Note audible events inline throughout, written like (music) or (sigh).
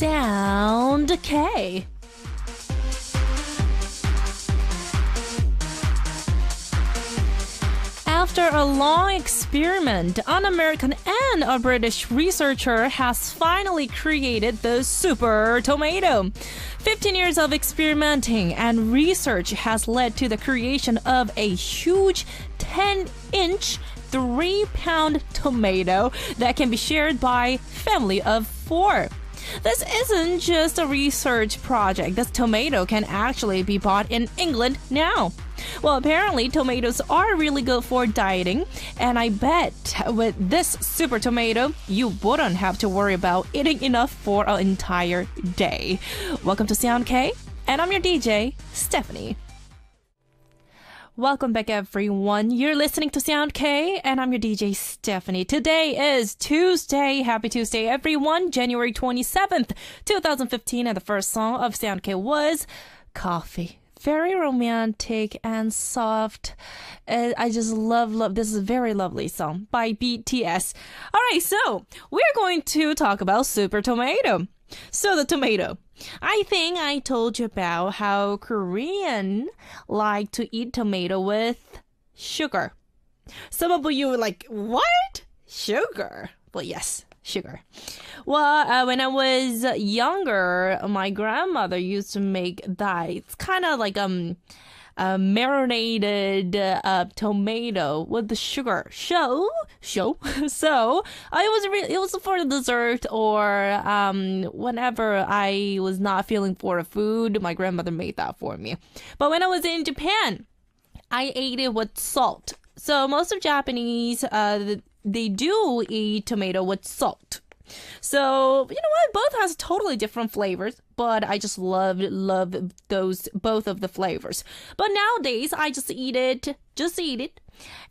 Sound K. After a long experiment, an American and a British researcher has finally created the super tomato. 15 years of experimenting and research has led to the creation of a huge 10 inch, 3 pound tomato that can be shared by family of 4. This isn't just a research project. This tomato can actually be bought in England now. Well, apparently, tomatoes are really good for dieting, and I bet with this super tomato, you wouldn't have to worry about eating enough for an entire day. Welcome to Sound K, and I'm your DJ, Stephanie. Welcome back, everyone. You're listening to Sound K, and I'm your DJ Stephanie. Today is Tuesday. Happy Tuesday, everyone. January 27th, 2015, and the first song of Sound K was Coffee very romantic and soft. Uh, I just love, love. This is a very lovely song by BTS. All right, so we're going to talk about Super Tomato. So the tomato. I think I told you about how Korean like to eat tomato with sugar. Some of you were like, what? Sugar? Well, yes, sugar. Well, uh, when I was younger, my grandmother used to make that. It's kind of like um. A marinated uh, tomato with the sugar. So, so, (laughs) so I was re- it was for the dessert or um whenever I was not feeling for a food, my grandmother made that for me. But when I was in Japan, I ate it with salt. So most of Japanese, uh, they do eat tomato with salt. So you know what? Both has totally different flavors, but I just love love those both of the flavors. But nowadays, I just eat it, just eat it,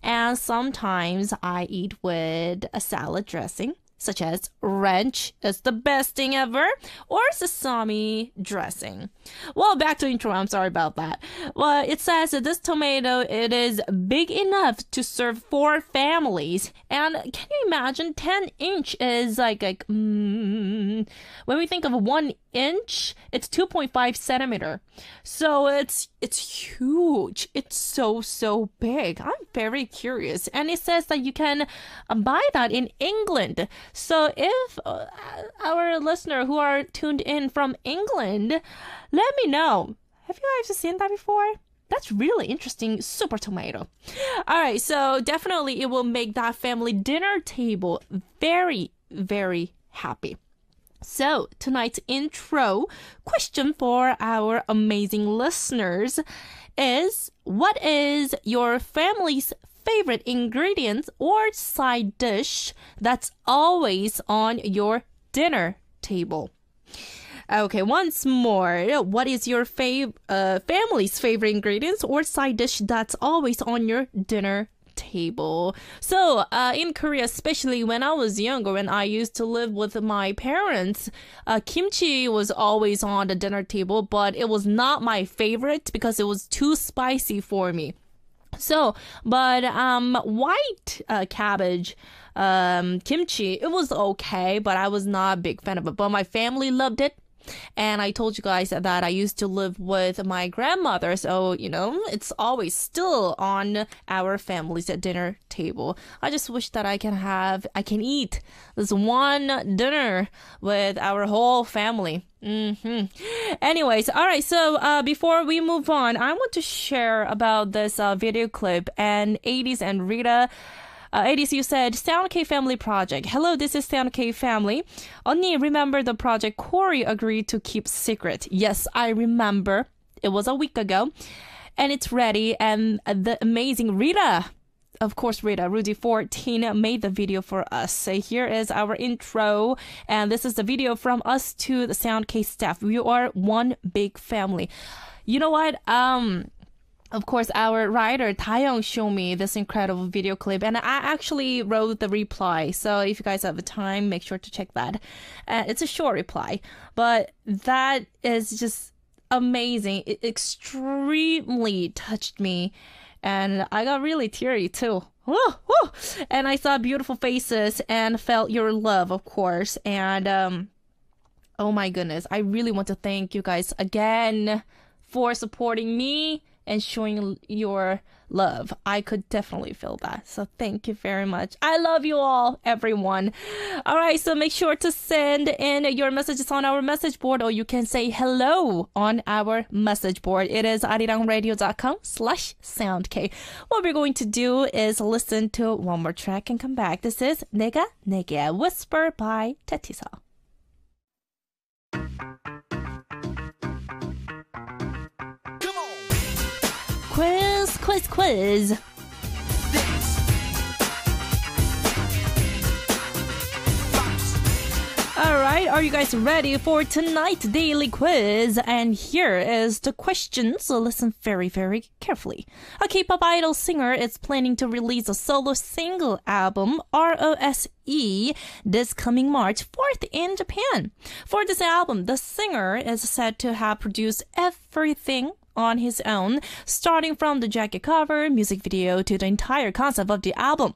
and sometimes I eat with a salad dressing such as ranch is the best thing ever, or sesame dressing. Well, back to intro. I'm sorry about that. Well, it says that this tomato it is big enough to serve four families, and can you imagine? Ten inch is like like mm, when we think of one inch, it's 2.5 centimeter. So it's it's huge. It's so so big. I'm very curious, and it says that you can buy that in England. So if uh, our listener who are tuned in from England, let me know. Have you guys seen that before? That's really interesting. Super tomato. All right, so definitely it will make that family dinner table very, very happy. So, tonight's intro question for our amazing listeners is What is your family's favorite ingredient or side dish that's always on your dinner table? Okay, once more, what is your fav- uh, family's favorite ingredients or side dish that's always on your dinner table. So, uh, in Korea, especially when I was younger, and I used to live with my parents, uh, kimchi was always on the dinner table, but it was not my favorite because it was too spicy for me. So, but um, white uh, cabbage um, kimchi, it was okay, but I was not a big fan of it. But my family loved it. And I told you guys that I used to live with my grandmother, so you know it's always still on our family's dinner table. I just wish that I can have, I can eat this one dinner with our whole family. hmm Anyways, all right. So uh, before we move on, I want to share about this uh, video clip and 80s and Rita. Uh, ADC, you said Sound K Family Project. Hello, this is Sound K Family. Only remember the project Corey agreed to keep secret. Yes, I remember. It was a week ago. And it's ready. And the amazing Rita of course, Rita, Rudy 14 made the video for us. So here is our intro, and this is the video from us to the Sound K staff. We are one big family. You know what? Um, of course, our writer Taeyong showed me this incredible video clip, and I actually wrote the reply. So if you guys have the time, make sure to check that. Uh, it's a short reply, but that is just amazing. It extremely touched me, and I got really teary too. Woo, woo. And I saw beautiful faces and felt your love, of course, and um Oh my goodness. I really want to thank you guys again for supporting me and showing your love. I could definitely feel that. So thank you very much. I love you all, everyone. All right, so make sure to send in your messages on our message board or you can say hello on our message board. It is arirangradio.com slash soundk. What we're going to do is listen to one more track and come back. This is 내가 내게 Whisper by Tetisa. Quiz, quiz, quiz. All right, are you guys ready for tonight's daily quiz? And here is the question, so listen very, very carefully. A K-pop idol singer is planning to release a solo single album, R-O-S-E, this coming March 4th in Japan. For this album, the singer is said to have produced everything on his own, starting from the jacket cover, music video to the entire concept of the album.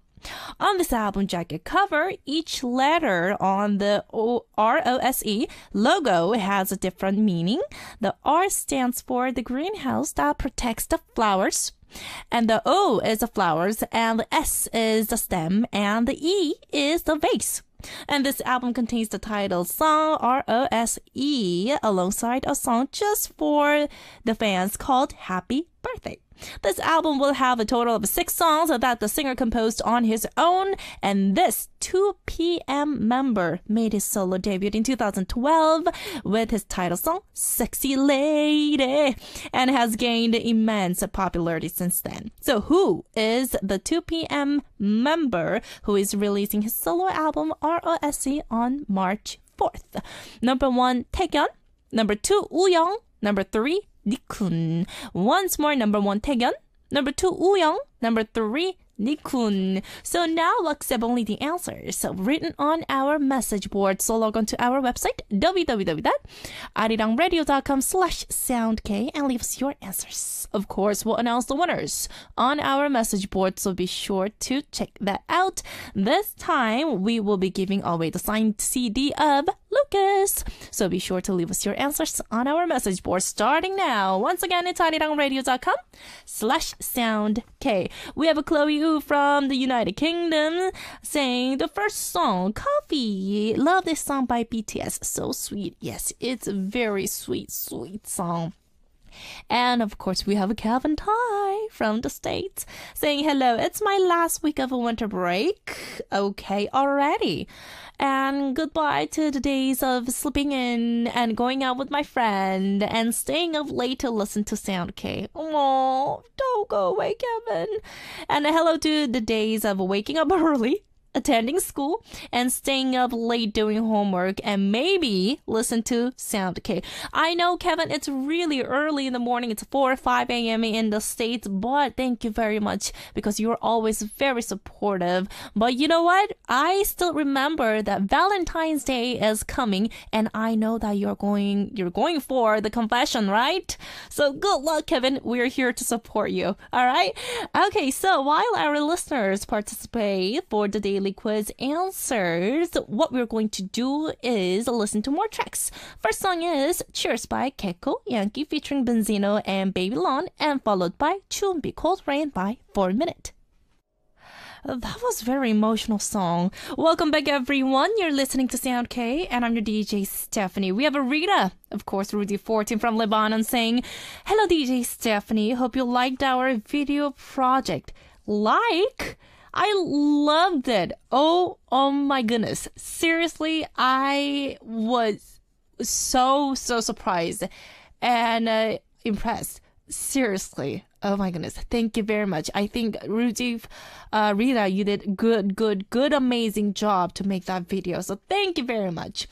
On this album jacket cover, each letter on the ROSE logo has a different meaning. The R stands for the greenhouse that protects the flowers. And the O is the flowers, and the S is the stem, and the E is the vase. And this album contains the title song R O S E alongside a song just for the fans called Happy Birthday. This album will have a total of six songs that the singer composed on his own, and this 2PM member made his solo debut in 2012 with his title song Sexy Lady and has gained immense popularity since then. So who is the 2PM member who is releasing his solo album ROSE on March 4th? Number one, Taecyeon. Number two, Wooyoung. Number three, Nichkhun. Once more, number one, Taecyeon. Number two, Wooyoung. Number three, Nichkhun. So now accept only the answers written on our message board. So log on to our website www.arirangradio.com slash soundk and leave us your answers. Of course, we'll announce the winners on our message board, so be sure to check that out. This time, we will be giving away the signed CD of Lucas. So be sure to leave us your answers on our message board starting now. Once again, it's arirangradio.com slash soundk. We have a Chloe From the United Kingdom saying the first song, Coffee. Love this song by BTS. So sweet. Yes, it's a very sweet, sweet song. And of course, we have a Calvin Ty from the States saying, Hello, it's my last week of a winter break. Okay, already. And goodbye to the days of sleeping in and going out with my friend and staying up late to listen to Sound K. Oh, don't go away, Kevin. And hello to the days of waking up (laughs) early attending school and staying up late doing homework and maybe listen to Sound K. I know, Kevin, it's really early in the morning. It's 4 or 5 a.m. in the States, but thank you very much because you're always very supportive. But you know what? I still remember that Valentine's Day is coming and I know that you're going, you're going for the confession, right? So good luck, Kevin. We're here to support you. All right. Okay. So while our listeners participate for the daily daily quiz answers, what we're going to do is listen to more tracks. First song is Cheers by Keiko Yankee featuring Benzino and Babylon, and followed by Chumbi Cold Rain by 4 Minute. That was a very emotional song. Welcome back, everyone. You're listening to Sound K, and I'm your DJ Stephanie. We have a Rita, of course, Rudy 14 from Lebanon saying, Hello, DJ Stephanie. Hope you liked our video project. Like? I loved it. Oh, oh my goodness. Seriously, I was so, so surprised and uh, impressed. Seriously. Oh my goodness. Thank you very much. I think Ruji, uh, Rita, you did good, good, good, amazing job to make that video. So thank you very much.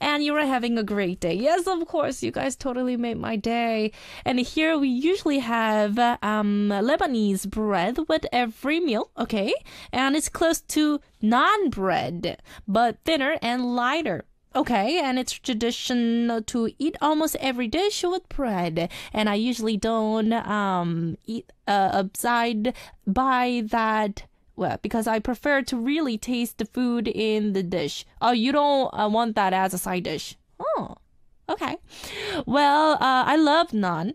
And you are having a great day. Yes, of course. You guys totally made my day. And here we usually have, um, Lebanese bread with every meal. Okay. And it's close to naan bread, but thinner and lighter. Okay, and it's traditional to eat almost every dish with bread, and I usually don't um eat uh, upside by that. Well, because I prefer to really taste the food in the dish. Oh, you don't uh, want that as a side dish. Oh, okay. Well, uh, I love naan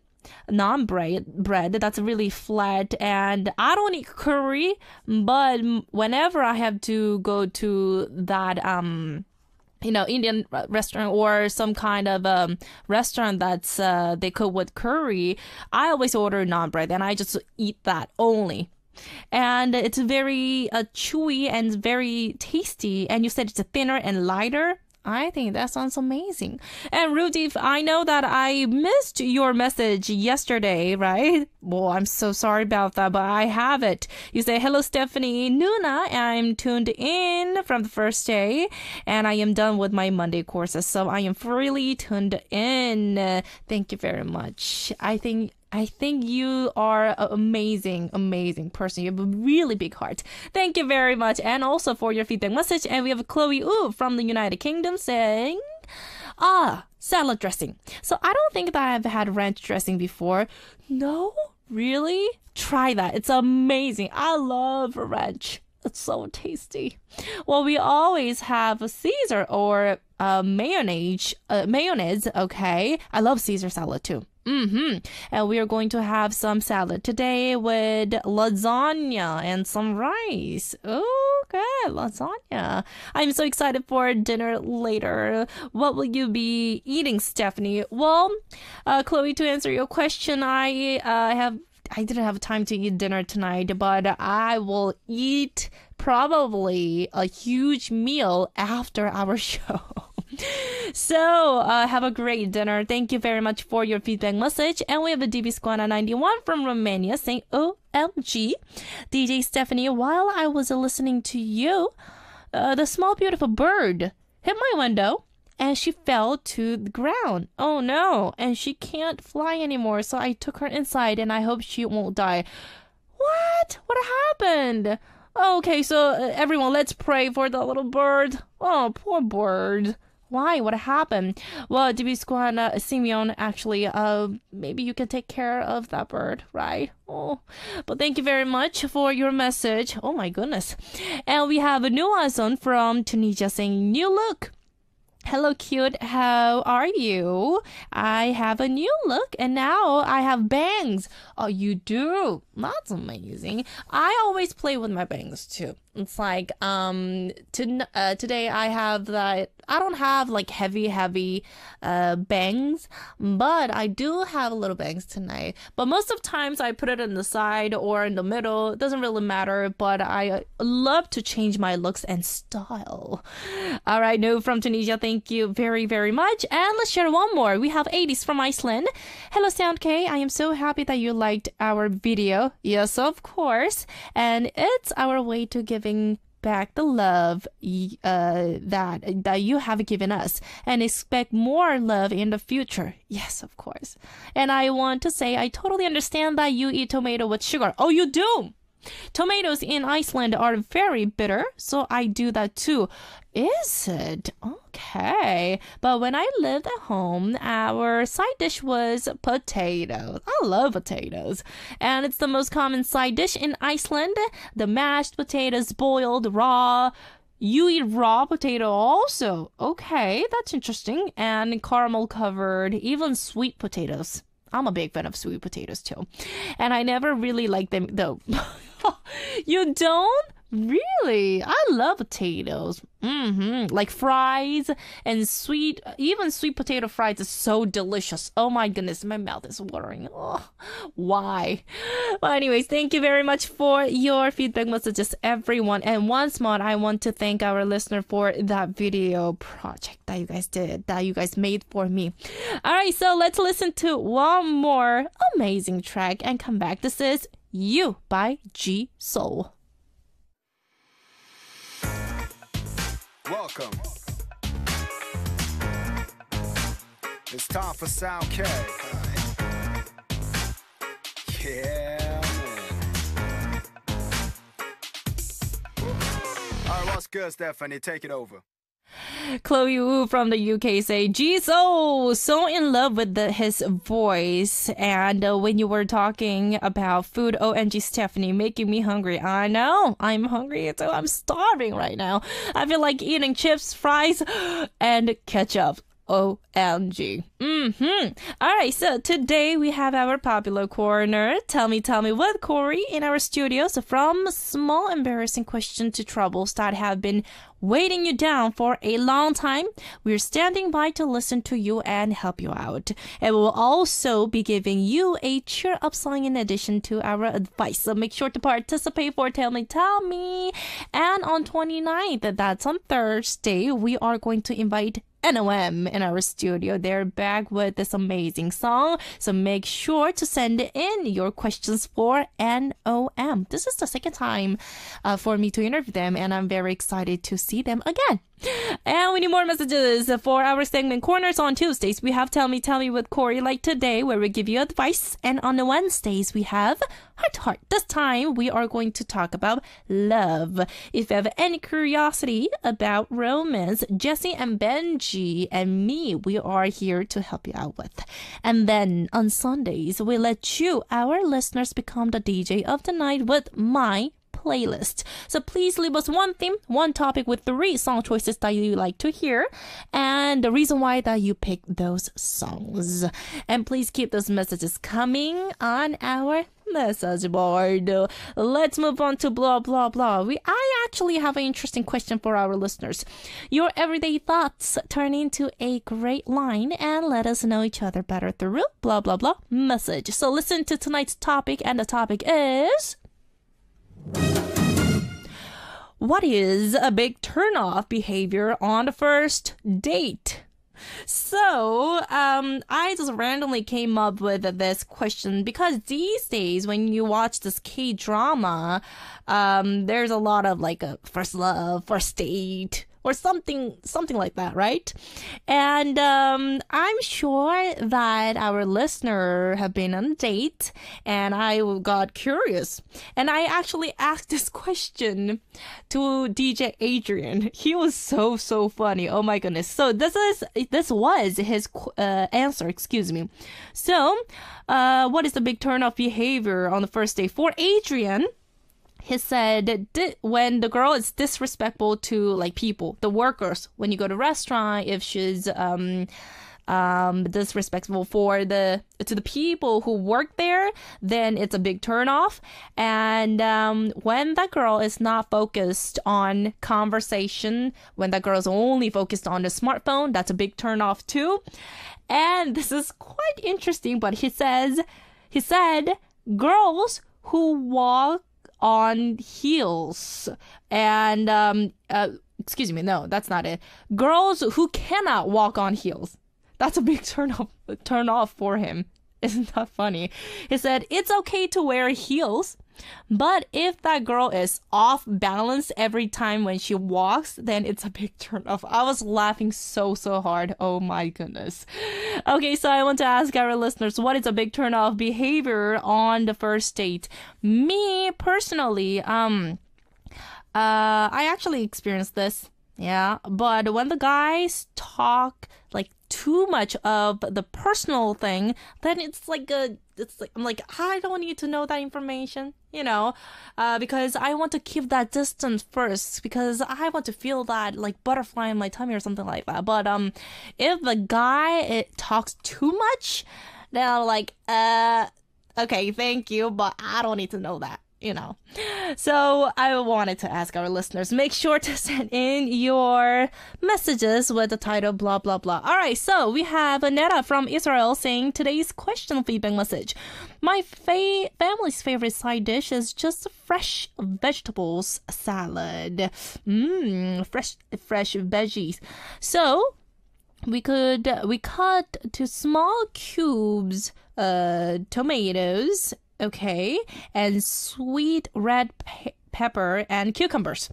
naan bread bread that's really flat and i don't eat curry but whenever i have to go to that um you know indian restaurant or some kind of um, restaurant that's uh, they cook with curry i always order naan bread and i just eat that only. And it's very uh, chewy and very tasty. And you said it's thinner and lighter I think that sounds amazing. And Rudy, I know that I missed your message yesterday, right? Well, I'm so sorry about that, but I have it. You say, Hello, Stephanie Nuna. I'm tuned in from the first day and I am done with my Monday courses. So I am freely tuned in. Thank you very much. I think I think you are an amazing, amazing person. You have a really big heart. Thank you very much. And also for your feedback message. And we have Chloe Wu from the United Kingdom saying, ah, salad dressing. So I don't think that I've had ranch dressing before. No? Really? Try that. It's amazing. I love ranch. It's so tasty. Well, we always have a Caesar or a mayonnaise. Uh, mayonnaise, okay. I love Caesar salad too. Mm-hmm. And we are going to have some salad today with lasagna and some rice. Good. Lasagna. I'm so excited for dinner later. What will you be eating, Stephanie? Well, uh, Chloe, to answer your question, I uh, have I didn't have time to eat dinner tonight, but I will eat probably a huge meal after our (laughs) show so uh, have a great dinner. Thank you very much for your feedback message. And we have a DB Squana 91 from Romania saying, OMG. DJ Stephanie, while I was listening to you, uh, the small beautiful bird hit my window and she fell to the ground. Oh no. And she can't fly anymore. So I took her inside and I hope she won't die. What? What happened? Okay, so uh, everyone, let's pray for the little bird. Oh, poor bird. Why? What happened? Well, DB Squad uh, Simeon, actually, uh, maybe you can take care of that bird, right? Oh, but thank you very much for your message. Oh my goodness. And we have a new one from Tunisia saying, new look. Hello, cute. How are you? I have a new look and now I have bangs. Oh, you do? That's amazing. I always play with my bangs too. It's like um to, uh, today I have that I don't have like heavy heavy uh bangs, but I do have a little bangs tonight. But most of times I put it in the side or in the middle. It doesn't really matter, but I love to change my looks and style. All right, no from Tunisia. Thank you very very much. And let's share one more. We have 80s from Iceland. Hello Sound K. I am so happy that you liked our video. Yes, of course. And it's our way to giving back the love uh, that that you have given us and expect more love in the future. Yes, of course. And I want to say I totally understand that you eat tomato with sugar. Oh, you do. Tomatoes in Iceland are very bitter, so I do that too. Is it? Okay. But when I lived at home, our side dish was potatoes. I love potatoes. And it's the most common side dish in Iceland. The mashed potatoes, boiled, raw. You eat raw potato also. Okay, that's interesting. And caramel covered, even sweet potatoes. I'm a big fan of sweet potatoes too. And I never really liked them though. (laughs) you don't? Really? I love potatoes. Mm-hmm. Like fries and sweet, even sweet potato fries is so delicious. Oh my goodness, my mouth is watering. Oh, why? Well, anyways, thank you very much for your feedback messages, everyone. And once more, I want to thank our listener for that video project that you guys did, that you guys made for me. All right, so let's listen to one more amazing track and come back. This is You by G Soul. Welcome. It's time for Sound K. Yeah. All right, what's good, Stephanie? Take it over. Chloe Wu from the UK say, G Soul, so in love with the, his voice. And uh, when you were talking about food, OMG Stephanie, making me hungry. I know, I'm hungry too. I'm starving right now. I feel like eating chips, fries, (gasps) and ketchup. OMG. Mm-hmm. All right, so today we have our popular corner. Tell me, tell me with Corey in our studios from small embarrassing question to troubles that have been weighting you down for a long time. We're standing by to listen to you and help you out. And we'll also be giving you a cheer up song in addition to our advice. So make sure to participate for Tell Me Tell Me. And on 29th, that's on Thursday, we are going to invite NOM in our studio. They're back with this amazing song. So make sure to send in your questions for NOM. This is the second time uh, for me to interview them, and I'm very excited to see them again. And we need more messages for our segment corners on Tuesdays. We have Tell Me, Tell Me with Corey, like today, where we give you advice. And on the Wednesdays, we have Heart Heart. This time, we are going to talk about love. If you have any curiosity about romance, Jesse and Benji and me, we are here to help you out with. And then on Sundays, we let you, our listeners, become the DJ of the night with my playlist. So please leave us one theme, one topic with three song choices that you like to hear and the reason why that you pick those songs. And please keep those messages coming on our message board. Let's move on to blah blah blah. We I actually have an interesting question for our listeners. Your everyday thoughts turn into a great line and let us know each other better through blah blah blah message. So listen to tonight's topic and the topic is what is a big turnoff behavior on the first date? So, um, I just randomly came up with this question because these days, when you watch this K drama, um, there's a lot of like a first love, first date, or something something like that, right? And um, I'm sure that our listener have been on a date, and I got curious, and I actually asked this (laughs) question to DJ Adrian. He was so so funny. Oh my goodness! So this is this was his uh, answer. Excuse me. So, uh, what is the big turn off behavior on the first day for Adrian? He said when the girl is disrespectful to like people, the workers, when you go to restaurant, if she's um um disrespectful for the to the people who work there, then it's a big turnoff. And um, when that girl is not focused on conversation, when that girl is only focused on the smartphone, that's a big turnoff too. And this is quite interesting, but he says he said girls who walk on heels. And um uh, excuse me no that's not it. Girls who cannot walk on heels. That's a big (laughs) turn off turn off for him. Isn't that funny? He said it's okay to wear heels but if that girl is off balance every time when she walks, then it's a big turn off. I was laughing so, so hard. Oh my goodness. Okay, so I want to ask our listeners what is a big turn off behavior on the first date? Me personally, um, uh, I actually experienced this. Yeah, but when the guys talk like too much of the personal thing, then it's like a it's like I'm like I don't need to know that information, you know, uh, because I want to keep that distance first because I want to feel that like butterfly in my tummy or something like that. But um, if the guy it talks too much, then I'm like uh, okay, thank you, but I don't need to know that you know. So I wanted to ask our listeners, make sure to (laughs) send in your messages with the title blah blah blah. All right, so we have Aneta from Israel saying today's question feedback message. My fa- family's favorite side dish is just fresh vegetables salad. Mmm, fresh fresh veggies. So we could we cut to small cubes uh tomatoes okay, and sweet red pe- pepper and cucumbers.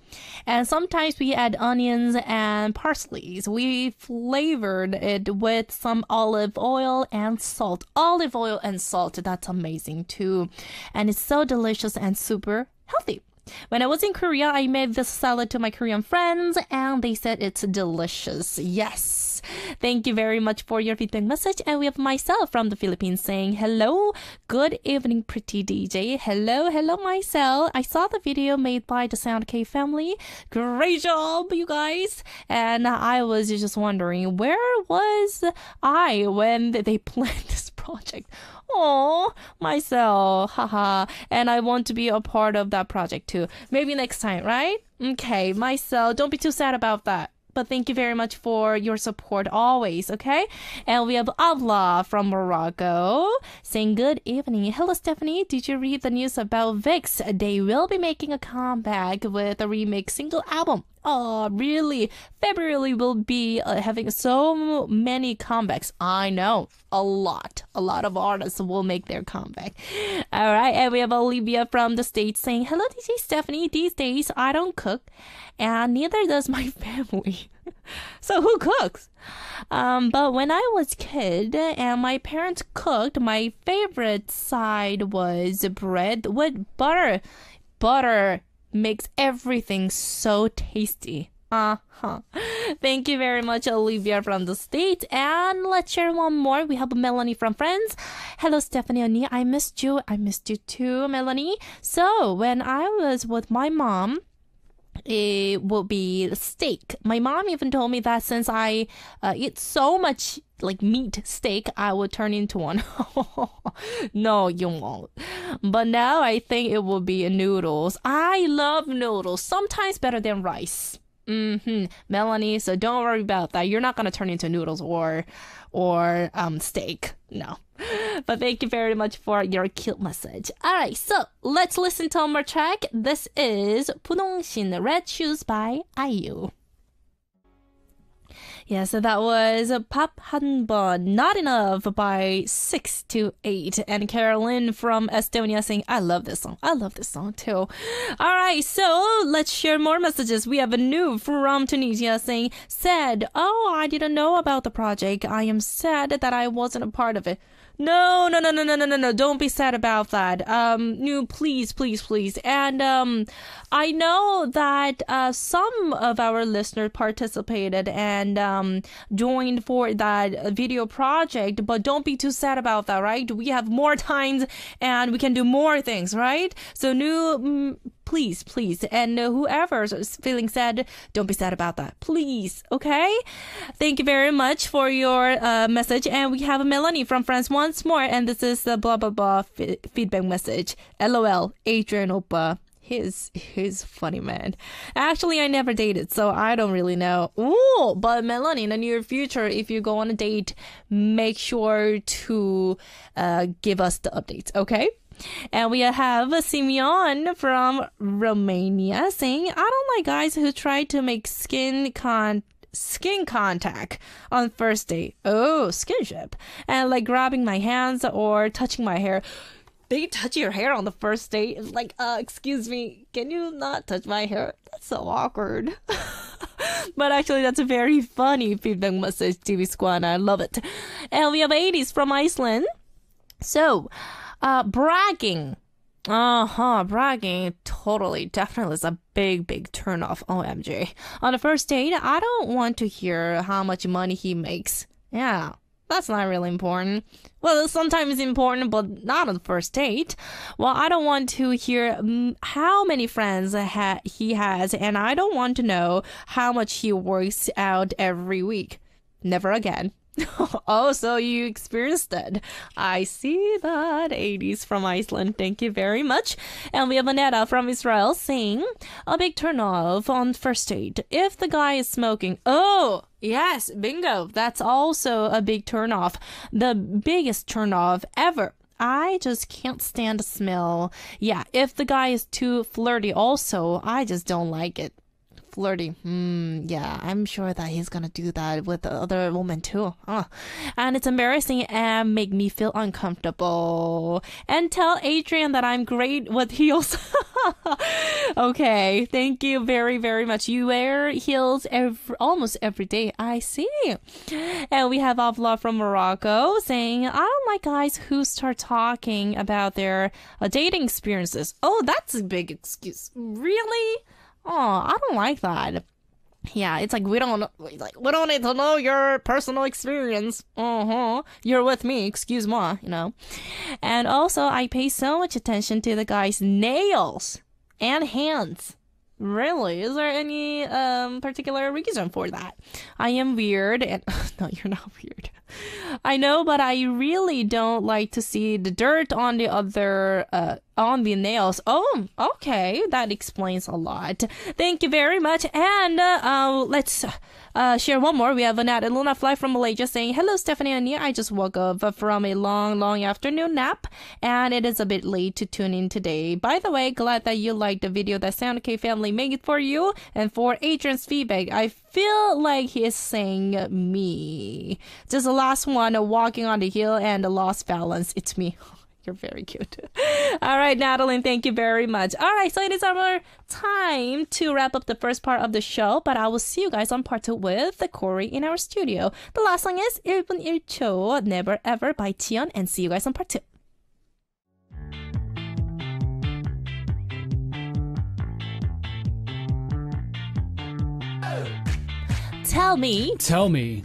And sometimes we add onions and parsley. We flavored it with some olive oil and salt. Olive oil and salt, that's amazing too. And it's so delicious and super healthy. When I was in Korea, I made this salad to my Korean friends and they said it's delicious. Yes. Thank you very much for your feedback message. And we have myself from the Philippines saying, hello, good evening, pretty DJ. Hello, hello, myself. I saw the video made by the Sound K family. Great job, you guys. And I was just wondering, where was I when they (laughs) planned this project? Oh, myself, haha. And I want to be a part of that project too. Maybe next time, right? Okay, myself, don't be too sad about that. But thank you very much for your support always, okay? And we have Avla from Morocco saying good evening. Hello, Stephanie. Did you read the news about VIXX? They will be making a comeback with a remix single album. Oh, really? February will be uh, having so many comebacks. I know. A lot. A lot of artists will make their comeback. All right. And we have Olivia from the States saying, Hello, DJ Stephanie. These days I don't cook, and neither does my (laughs) family. so who cooks? Um, but when I was kid and my parents cooked, my favorite side was bread with butter. Butter makes everything so tasty. Uh huh. (laughs) Thank you very much, Olivia from the States. And let's share one more. We have Melanie from Friends. Hello, Stephanie Oni. I missed you. I missed you too, Melanie. So, when I was with my mom, it will be steak. My mom even told me that since I uh, eat so much like meat steak, I would turn into one. (laughs) no, you won't. But now I think it will be noodles. I love noodles, sometimes better than rice. Mm-hmm. Melanie, so don't worry about that. You're not gonna turn into noodles or or um steak. No. (laughs) but thank you very much for your cute message. Alright, so let's listen to one more track. This is Punong Shin Red Shoes by IU. Yeah, so that was Pop Hanbon, Not Enough by 6 to 8. And Carolyn from Estonia saying, I love this song. I love this song too. All right, so let's share more messages. We have a new from Tunisia saying, Said, oh, I didn't know about the project. I am sad that I wasn't a part of it. No, no, no, no, no, no, no, no. Don't be sad about that. Um, no, please, please, please. And um, I know that uh, some of our listeners participated and um, joined for that video project, but don't be too sad about that, right? We have more (laughs) times and we can do more things, right? So, new. Please, please. And uh, whoever's feeling sad, don't be sad about that. Please. Okay? Thank you very much for your uh, message. And we have Melanie from France once more. And this is the blah, blah, blah f- feedback message. LOL, Adrian Opa. He's he's funny man. Actually, I never dated, so I don't really know. Ooh, but Melanie, in the near future, if you go on a date, make sure to uh, give us the updates, okay? And we have Simeon from Romania saying, I don't like guys who try to make skin con skin contact on first date. Oh, skinship. And like grabbing my hands or touching my hair. They touch your hair on the first date. It's like, uh, excuse me, can you not touch my hair? That's so awkward. (laughs) but actually, that's a very funny feedback message, TV Squad. I love it. And we have 80s from Iceland. So, uh, bragging. Uh huh, bragging totally, definitely is a big, big turnoff. OMG. On the first date, I don't want to hear how much money he makes. Yeah, that's not really important. Well, sometimes important, but not on the first date. Well, I don't want to hear how many friends ha- he has, and I don't want to know how much he works out every week. Never again. (laughs) oh, so you experienced it. I see that. 80s from Iceland. Thank you very much. And we have Aneta from Israel saying, a big turn off on first date. If the guy is smoking, oh, yes, bingo. That's also a big turn off. The biggest turn off ever. I just can't stand the smell. Yeah, if the guy is too flirty also, I just don't like it flirty. Hmm, yeah, I'm sure that he's gonna do that with the other woman too. Huh. And it's embarrassing and make me feel uncomfortable. And tell Adrian that I'm great with heels. (laughs) okay, thank you very, very much. You wear heels every, almost every day. I see. And we have Avla from Morocco saying, I don't like guys who start talking about their uh, dating experiences. Oh, that's a big excuse. Really? Oh, I don't like that. Yeah, it's like we don't like we don't need to know your personal experience. Uh huh. You're with me, excuse moi, you know. And also, I pay so much attention to the guy's nails and hands. Really? Is there any um particular reason for that? I am weird and (laughs) no, you're not weird. I know, but I really don't like to see the dirt on the other uh on the nails. Oh, okay, that explains a lot. Thank you very much. And uh, uh let's uh, share one more. We have Anat and Luna Fly from Malaysia saying, Hello, Stephanie and Nia. I just woke up from a long, long afternoon nap, and it is a bit late to tune in today. By the way, glad that you liked the video that Sound K family made for you and for Adrian's feedback. I feel like he is saying me. Just the last one, walking on the hill and the lost balance. It's me. (laughs) You're very cute. (laughs) All right, Natalie, thank you very much. All right, so it is our time to wrap up the first part of the show, but I will see you guys on part two with the Corey in our studio. The last song is 1분 1초 Never Ever by Tion, and see you guys on part two. Tell me Tell me.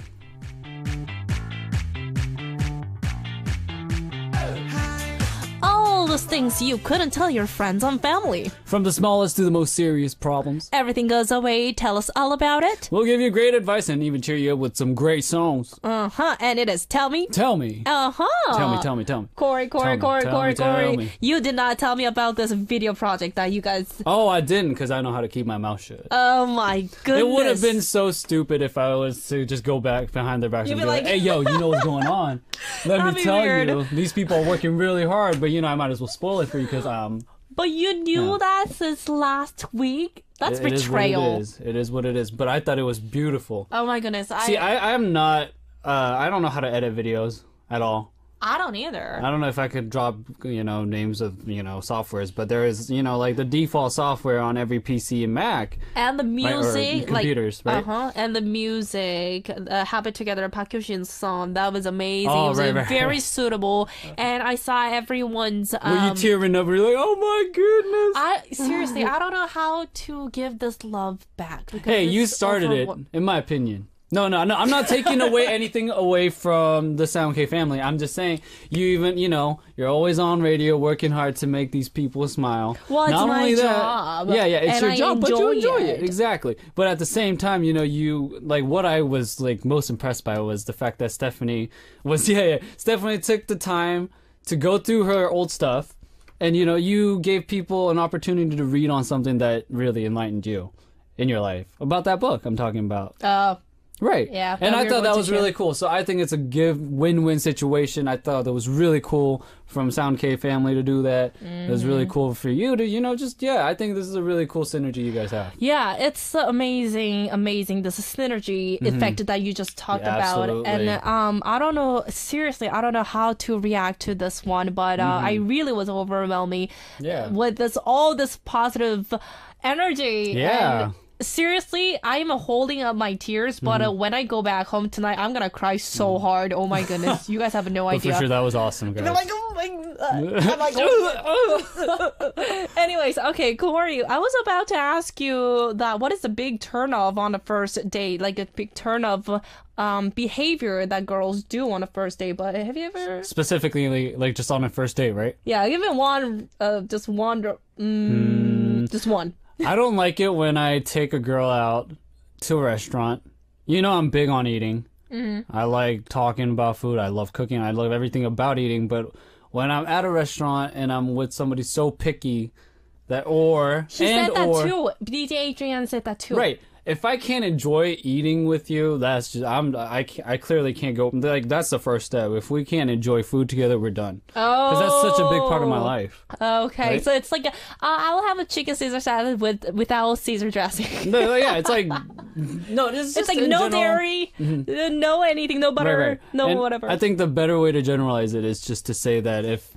All those things you couldn't tell your friends and family. From the smallest to the most serious problems. Everything goes away. Tell us all about it. We'll give you great advice and even cheer you up with some great songs. Uh huh. And it is tell me. Tell me. Uh huh. Tell me, tell me, tell me. Corey, Corey, Tell me, Corey, tell Corey, me, Corey. You did not tell me about this video project that you guys. Oh, I didn't because I know how to keep my mouth shut. Oh my goodness. it would have been so stupid if I was to just go back behind their backs and be be like, like- "Hey, yo, you know what's going on? (laughs) Let That'd me tell weird. you, these people are working really hard, but you know, I might as well spoil it for you because um, But you knew Yeah. that since last week. That's it- it is what betrayal. it is. It is what it is. But I thought it was beautiful. Oh my goodness. I See, I I'm not. Uh, I don't know how to edit videos at all. I don't either. I don't know if I could drop, you know, names of, you know, softwares, but there is, you know, like the default software on every PC and Mac. and the Right, music, computers, like, right? uh huh, and the music, uh, "Happy Together" Park Hyoshin's song, that was amazing. Oh, it was right, right, very right. (laughs) suitable, and I saw everyone's. Um, Were you tearing up? Were You're like, oh my goodness. I (laughs) seriously, I don't know how to give this love back. because hey, you started it, in my opinion. No, no, no. I'm not taking away (laughs) anything away from the Sound K family. I'm just saying, you even, you know, you're always on radio working hard to make these people smile. Well, it's not my only that, job, Yeah, yeah, it's your I job, but you enjoy enjoy it. it. Exactly. But at the same time, you know, you, like, what I was, like, most impressed by was the fact that Stephanie was, (laughs) yeah, yeah. Stephanie took the time to go through her old stuff. And, you know, you gave people an opportunity to read on something that really enlightened you in your life. About that book I'm talking about. Uh, Right. Yeah, And I thought that was really cool. So I think it's a give win-win situation. I thought that was really cool from Sound K family to do that. It was really Mm-hmm. cool for you to, you know, just yeah. I think this is a really cool synergy you guys have. yeah, it's amazing, amazing. This synergy effect that you just talked Mm-hmm. Yeah, about, absolutely. and um, I don't know. Seriously, I don't know how to react to this one, but uh, I really was overwhelming Mm-hmm. Yeah. with this all this positive energy. Yeah. And seriously, I'm holding up my tears, but Mm-hmm. uh, when I go back home tonight, I'm gonna cry so hard. Oh my goodness, you guys have no (laughs) idea. for sure, that was awesome, guys. I'm like, (laughs) oh my. I'm like, oh. Anyways, okay, Corey, I was about to ask you that what is the big turn off on the first date? Like a big turn of um, behavior that girls do on a first date, but have you ever Specifically, like, just on a first date, right? Yeah, give it one uh just one Hmm. mm, just one. I don't like it when I take a girl out to a restaurant. You know, I'm big on eating. Mm-hmm. I like talking about food. I love cooking. I love everything about eating. But when I'm at a restaurant and I'm with somebody so picky that, or She and said that or too. DJ Adrian said that too. right, if I can't enjoy eating with you, that's just I'm I, I clearly can't go like that's the first step. If we can't enjoy food together, we're done. Oh, Because that's such a big part of my life. Okay, Right? so it's like uh, I'll have a chicken Caesar salad with without Caesar dressing. (laughs) No, yeah, it's like (laughs) no, it's, it's just like no general- dairy, uh, no anything, no butter, Right, right. no And whatever. I think the better way to generalize it is just to say that if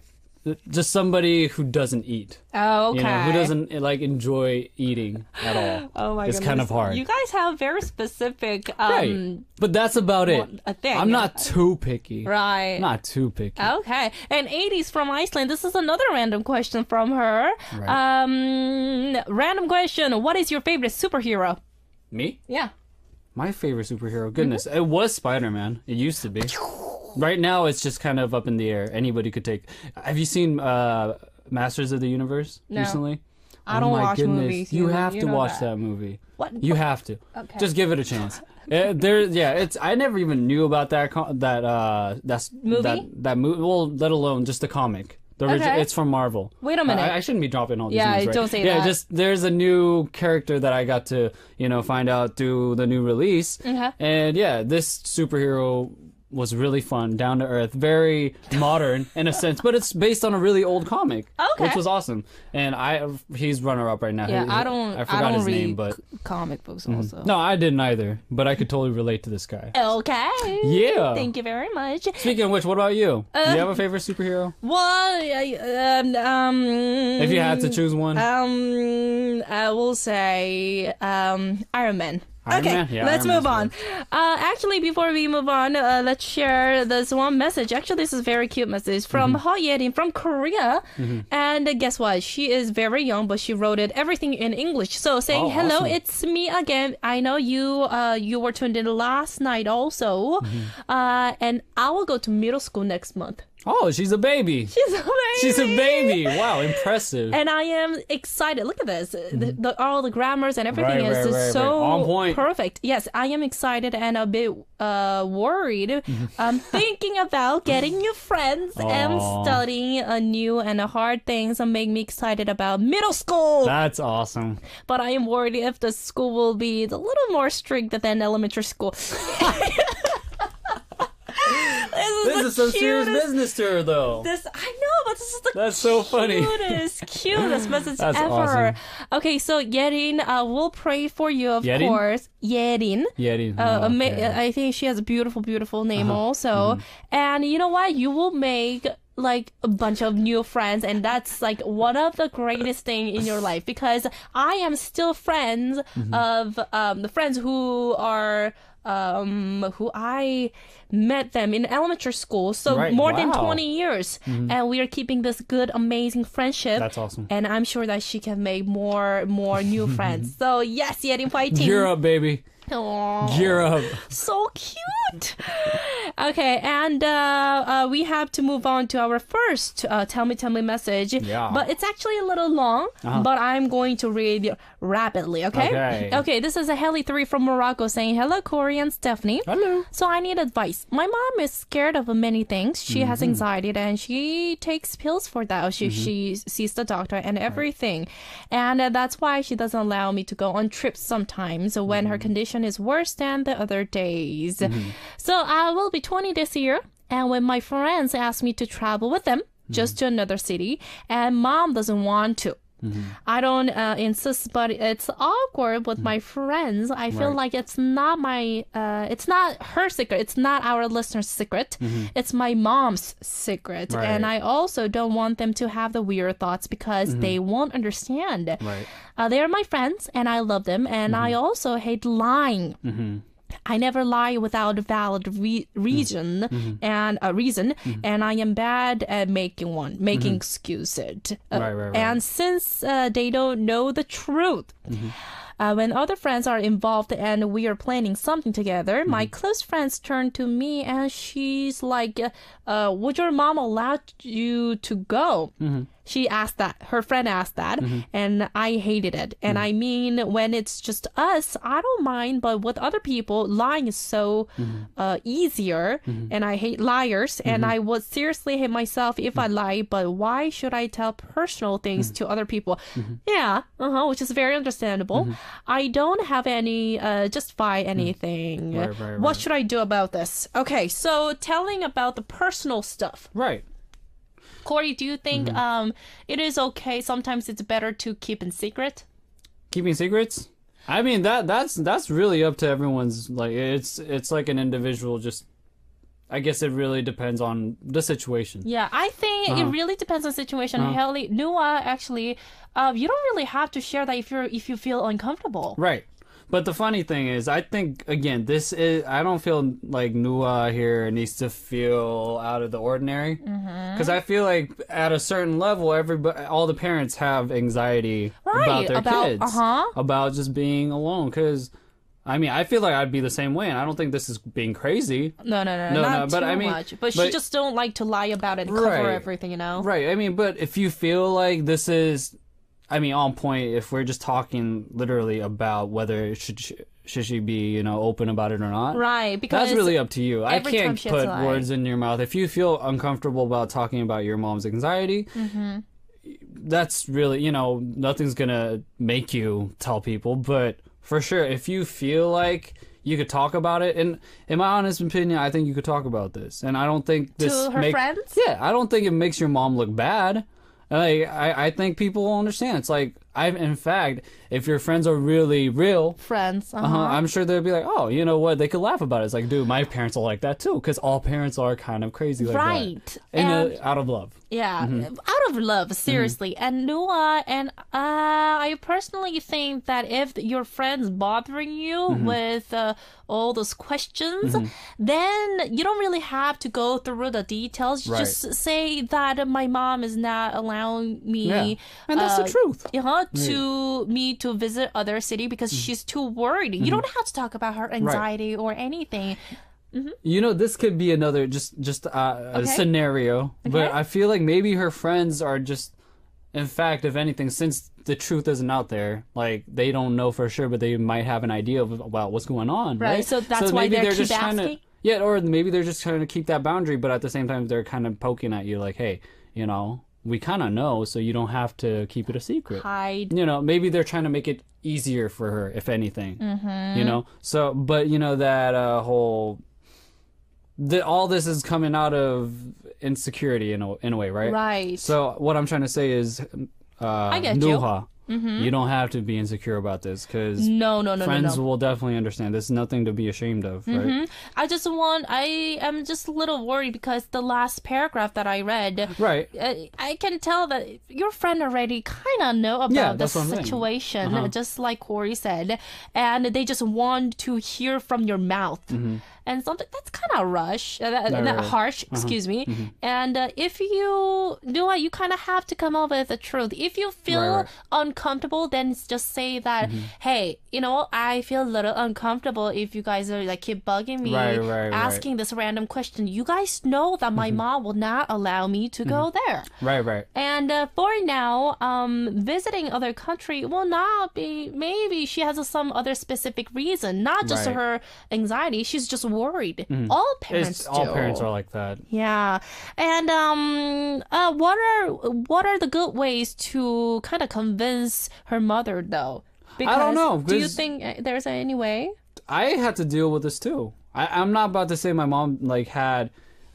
just somebody who doesn't eat, oh, okay. you know, who doesn't like enjoy eating at all. (laughs) Oh my god, it's goodness. kind of hard. You guys have very specific um right. But that's about it. a thing. I'm not too picky. right. Not too picky. Okay. And 80s from Iceland. This is another random question from her. Right. Um random question. What is your favorite superhero? Me? Yeah. My favorite superhero. Goodness, Mm-hmm. it was Spider Man. It used to be. (laughs) Right now, it's just kind of up in the air. Anybody could take. Have you seen uh, Masters of the Universe No. recently? I Oh don't my watch goodness. movies. You, You- have you to watch that. that, movie. What? You have to. Okay. Just give it a chance. Uh, there, yeah. It's. I never even knew about that. That. Uh. That's Movie? That. That movie. Well, let alone just the comic. The Okay. It's from Marvel. Wait a minute. I, I shouldn't be dropping all these Yeah, names, right? don't say yeah, that. just there's a new character that I got to you know find out through the new release, Okay. and yeah, this superhero was really fun, down to earth, very modern in a (laughs) sense, but it's based on a really old comic, Okay. which was awesome. And I, he's runner up right now. Yeah, He- I don't. I forgot don't his read name, but comic books. Also. no, I didn't either. But I could totally relate to this guy. Okay. Yeah. Thank you very much. Speaking of which, what about you? Uh, Do you have a favorite superhero? Well, I, um, um, If you had to choose one, Um, I will say um, Iron Man. Okay? Yeah, let's move on. Uh, actually, before we move on, uh, let's share this one message. Actually, this is a very cute message from Mm-hmm. Ho Yerin from Korea. And uh, guess what? She is very young, but she wrote it everything in English. So saying, Oh, "Hello, awesome. it's me again. I know you. Uh, you were tuned in last night also, Mm-hmm. uh, and I will go to middle school next month." Oh, she's a baby. (laughs) She's a baby. She's a baby. Wow, impressive. and I am excited. Look at this. The, the, all the grammars and everything Mm-hmm. Right, is right, right, so. On point. perfect. Yes, I am excited and a bit uh, worried. Mm-hmm. I'm thinking about getting new friends (laughs) and studying a new and a hard things and make me excited about middle school. That's awesome. but I am worried if the school will be a little more strict than elementary school. (laughs) this This the is some serious cutest- business to her, though. this I know, but this is the That's so funny. cutest, cutest message (laughs) That's ever. awesome. Okay, so Yerin, uh, we'll pray for you, of Yerin? course. Yerin. Yeti. Uh, Oh, okay. Uh-huh. I think she has a beautiful, beautiful name also. Mm-hmm. And you know what? You will make like a bunch of new friends and that's like one of the greatest thing in your life because I am still friends Mm-hmm. of um, the friends who are um who I met them in elementary school so Right, more than wow. Mm-hmm. 20 years and we are keeping this good amazing friendship That's awesome. and I'm sure that she can make more more new (laughs) friends so yes Yerin fighting Gear up, baby. Gear up. so cute. Okay, and uh, uh, we have to move on to our first uh, tell me tell me message. Yeah. But it's actually a little long, Uh-huh. but I'm going to read rapidly. Okay. Okay. Okay. This is a Heli three from Morocco saying hello, Cory and Stephanie. Hello. So I need advice. My mom is scared of many things. She has Mm-hmm. anxiety and she takes pills for that. She she sees the doctor and everything, and uh, that's why she doesn't allow me to go on trips sometimes when Mm-hmm. her condition is worse than the other days. Mm-hmm. So I will be 20 this year, and when my friends ask me to travel with them just to another city, and mom doesn't want to. I don't uh, insist, but it's awkward with my friends. I feel Right. like it's not my, uh, it's not her secret. It's not our listener's secret. It's my mom's secret, Right. and I also don't want them to have the weird thoughts because they won't understand. Right. Uh, they are my friends, and I love them, and I also hate lying. I never lie without a valid re- reason and a reason, and I am bad at making one, making excuses. Uh, Right, right, right. And since uh, they don't know the truth. Uh, when other friends are involved and we are planning something together, my close friends turn to me and she's like, uh, "Would your mom allow you to go?" She asked that her friend asked that Mm-hmm. and i hated it. And i mean when it's just us i don't mind but with other people lying is so Mm-hmm. uh, easier. And i hate liars. And i would seriously hate myself if i lie but why should i tell personal things Mm-hmm. to other people? Yeah uh-huh which is very understandable. I don't have any uh justify anything. Mm. Right, right, what should i do about this? Okay so telling about the personal stuff. Right. Cory, do you think Mm-hmm. um it is okay? Sometimes it's better to keep in secret. keeping secrets i mean that that's that's really up to everyone's like it's it's like an individual just i guess it really depends on the situation Yeah, I think Uh-huh. it really depends on the situation. Haley, Nua, actually, uh, you don't really have to share that if you're if you feel uncomfortable. right but the funny thing is i think again this is i don't feel like nua here needs to feel out of the ordinary Mm-hmm. because i feel like at a certain level everybody all the parents have anxiety about their about- kids uh-huh. about just being alone because I mean, I feel like I'd be the same way, and I don't think this is being crazy. No, no, no, No, not no, but too I mean- much. But, she just don't like to lie about it and cover everything, you know. Right. I mean, but if you feel like this is, I mean, on point. If we're just talking literally about whether should she, should she be, you know, open about it or not. Right, because That's really up to you. I can't put words in your mouth. If you feel uncomfortable about talking about your mom's anxiety, Mm-hmm. that's really, you know, nothing's gonna make you tell people. But for sure, if you feel like you could talk about it, and in my honest opinion, I think you could talk about this. And I don't think this to her make- friends. yeah, I don't think it makes your mom look bad. Like I, I think people will understand. It's like I've in fact, if your friends are really real, Friends. Uh-huh. uh, I'm sure they'd be like, oh, you know what? They could laugh about it. It's like, dude, my parents are like that too, because all parents are kind of crazy like Right. that, And- a, out of love. Yeah, Mm-hmm. out of love, seriously. And Noah, and uh, I personally think that if your friend's bothering you Mm-hmm. with uh, all those questions, then you don't really have to go through the details. Right. Just say that my mom is not allowing me. Yeah, and that's the uh, truth. uh-huh, to me to visit other city because Mm-hmm. she's too worried. You don't have to talk about her anxiety or anything. You know, this could be another just just uh, a Okay. scenario, but I feel like maybe her friends are just, in fact, if anything, since the truth isn't out there, like they don't know for sure, but they might have an idea of about what's going on, Right, right? so that's why maybe they're just keep trying asking? to, yeah, or maybe they're just trying to keep that boundary, but at the same time, they're kind of poking at you, like, hey, you know, we kind of know, so you don't have to keep it a secret Hide. you know maybe they're trying to make it easier for her if anything Mm-hmm. you know so but you know that uh, whole the, all this is coming out of insecurity in a, in a way right Right. so what i'm trying to say is uh I get you. Nuha, you don't have to be insecure about this because No, no, no, no, friends no. will definitely understand this is nothing to be ashamed of right I just want. I am just a little worried because the last paragraph that I read, right uh, I can tell that your friend already kind of know about Yeah, the that's what I'm saying. situation, Uh-huh. just like Cory said, and they just want to hear from your mouth. And something that's kind of rush, uh, that, Mm-hmm. Right, that right. Uh-huh. harsh, excuse me. And uh, if you do it, you kind of have to come up with the truth. If you feel Right, uncomfortable, then just say that, Mm-hmm. hey, you know, I feel a little uncomfortable if you guys are like keep bugging me, asking this random question. You guys know that my mom will not allow me to go there. right right And uh, for now, um, visiting other country will not be. Maybe she has some other specific reason, not just her anxiety. She's just worried. All parents it's, all parents are like that Yeah, and um, uh, what are what are the good ways to kind of convince her mother though? Because, don't know, Do you think uh, there's any way? I had to deal with this too. I, I'm not about to say my mom like had.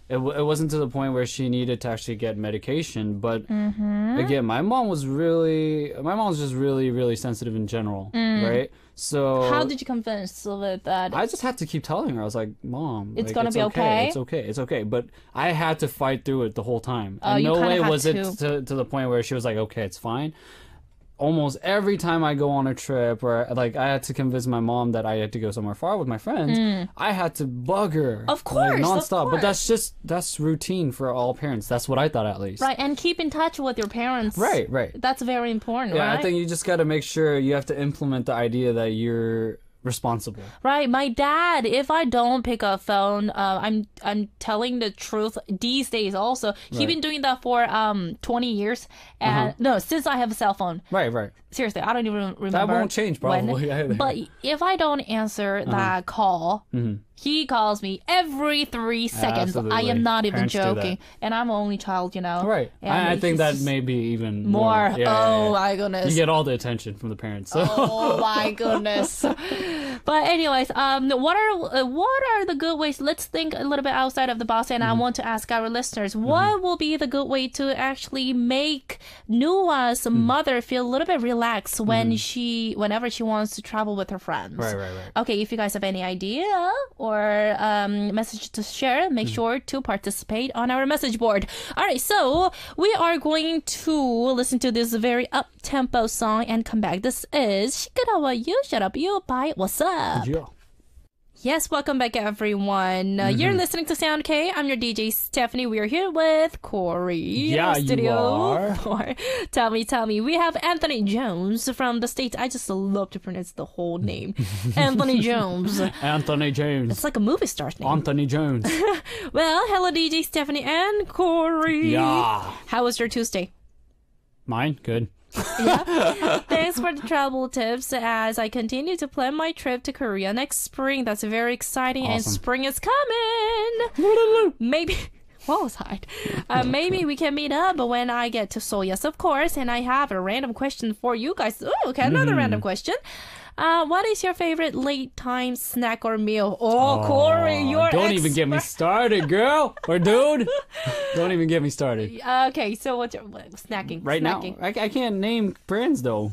It, w- it wasn't to the point where she needed to actually get medication, but mm-hmm. again, my mom was really. My mom's just really, really sensitive in general, mm. right? So How did you convince with that? I just had to keep telling her. I was like, "Mom, It's like, gonna be okay? It's okay. It's okay." But I had to fight through it the whole time. Oh, and no way was it to. to to the point where she was like, "Okay, it's fine." Almost every time I go on a trip, or like I had to convince my mom that I had to go somewhere far with my friends, I had to bug her, Mm. Of like, course, of nonstop. But that's just that's routine for all parents. That's what I thought at least. right, and keep in touch with your parents. Right, right. That's very important, Yeah, right? I think you just got to make sure you have to implement the idea that you're responsible. Right, my dad. If I don't pick up phone, uh, I'm I'm telling the truth. These days, also, he Right. been doing that for um 20 years, and no, since I have a cell phone. Right, right. Seriously, I don't even remember. That won't change probably (laughs) either. But if I don't answer Uh-huh. that call, he calls me every three seconds. I am not even Parents do joking, and I'm an only child, you know. Right. And I, I think that may be even more. more. Yeah, yeah, oh yeah. my goodness. You get all the attention from the parents. So. oh my (laughs) goodness. But anyways, um, what are uh, what are the good ways? Let's think a little bit outside of the box, and I Mm-hmm. want to ask our listeners, what will be the good way to actually make Nua's Mm-hmm. mother feel a little bit relaxed when she, whenever she wants to travel with her friends? Right, right, right. Okay, if you guys have any idea or um, message to share, make sure to participate on our message board. All right, so we are going to listen to this very up tempo song and come back. This is Shikarawa You Shut Up You by What's Up. Yeah. Yes, welcome back, everyone. Uh, Mm-hmm. You're listening to Sound K. I'm your DJ Stephanie. We are here with Cory. in Yeah, our you studio are. (laughs) For tell me, tell me. We have Anthony Jones from the states. I just love to pronounce the whole name, (laughs) Anthony Jones. Anthony Jones. It's like a movie star's name. Anthony Jones. (laughs) Well, hello, DJ Stephanie and Cory. Yeah. How was your Tuesday? Mine? Good. (laughs) Thanks for the travel tips as I continue to plan my trip to Korea next spring. That's very exciting, and spring is coming. Maybe. (laughs) What was that? Uh, maybe we can meet up when I get to Seoul. Yes, of course. And I have a random question for you guys. Oh, okay, another Mm-hmm. random question. Uh, what is your favorite late time snack or meal? Oh, Cory, you're Don't even get me started, girl or (laughs) dude. Don't even get me started. Okay, so what's your what, snacking? Right snacking. now, I, I can't name brands though.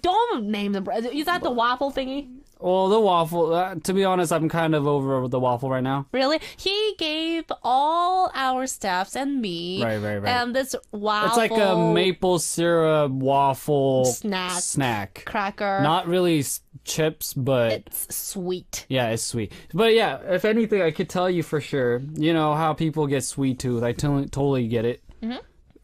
Don't name the brand. Is that the waffle thingy? Well, the waffle. Uh, to be honest, I'm kind of over the waffle right now. Really? He gave all our staffs and me Right, right, right. and this waffle It's like a maple syrup waffle Snack. Snack. cracker. Not really s- chips, but it's sweet. yeah, it's sweet. But yeah, if anything, I could tell you for sure. You know how people get sweet tooth. I totally totally get it. Mm-hmm.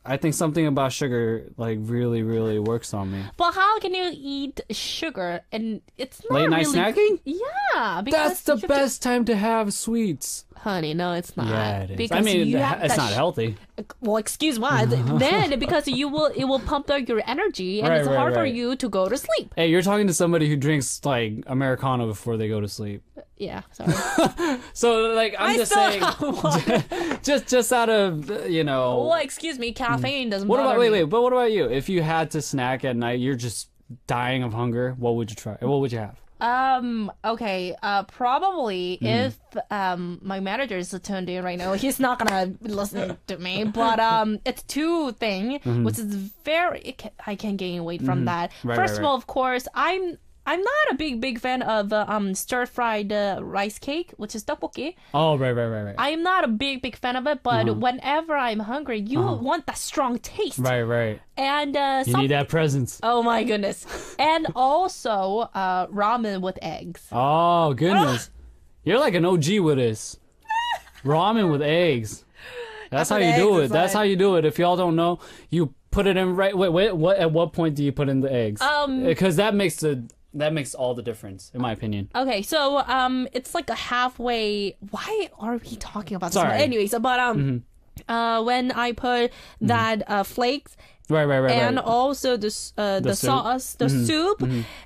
I think something about sugar like really, really works on me. But how can you eat sugar and it's not Late night really... snacking? Yeah, because That's the have to- best time to have sweets. Honey, no, it's not. Yeah, it is. Because I mean, you have it's that not sh- healthy. Well, excuse me. (laughs) then because you will, it will pump up your energy, and Right, it's right, hard for you to go to sleep. Hey, you're talking to somebody who drinks like Americano before they go to sleep. Yeah, sorry. (laughs) So like, I'm I just saying, (laughs) just just out of uh, you know. well, excuse me, caffeine doesn't. What about wait me. wait? But what about you? If you had to snack at night, you're just dying of hunger. What would you try? What would you have? Um. Okay. Uh. Probably Mm-hmm. if um my manager is tuned in right now, he's not gonna listen to me. But um, it's two thing, which is very. It can, I can gain weight from that. Mm-hmm. Right, First right, of all, of course, I'm. I'm not a big big fan of uh, um stir fried uh, rice cake, which is tteokbokki. Oh right right right right. I'm not a big big fan of it, but Uh-huh. whenever I'm hungry, you want that strong taste. right right. And uh, You some- need that presence. oh my goodness, and (laughs) also uh, ramen with eggs. Oh goodness, (gasps) you're like an OG with this. Ramen with eggs. (laughs) That's how you do it. That's how you do it. If y'all don't know, you put it in right. Wait, wait. What? At what point do you put in the eggs? Um, because that makes the that makes all the difference, in my opinion. Okay, so um, it's like a halfway. Why are we talking about this? Sorry. Mm-hmm. Anyways, but um, uh, when I put that uh flakes Right, right, right, and right. also the uh the? Mm-hmm. sauce, the soup,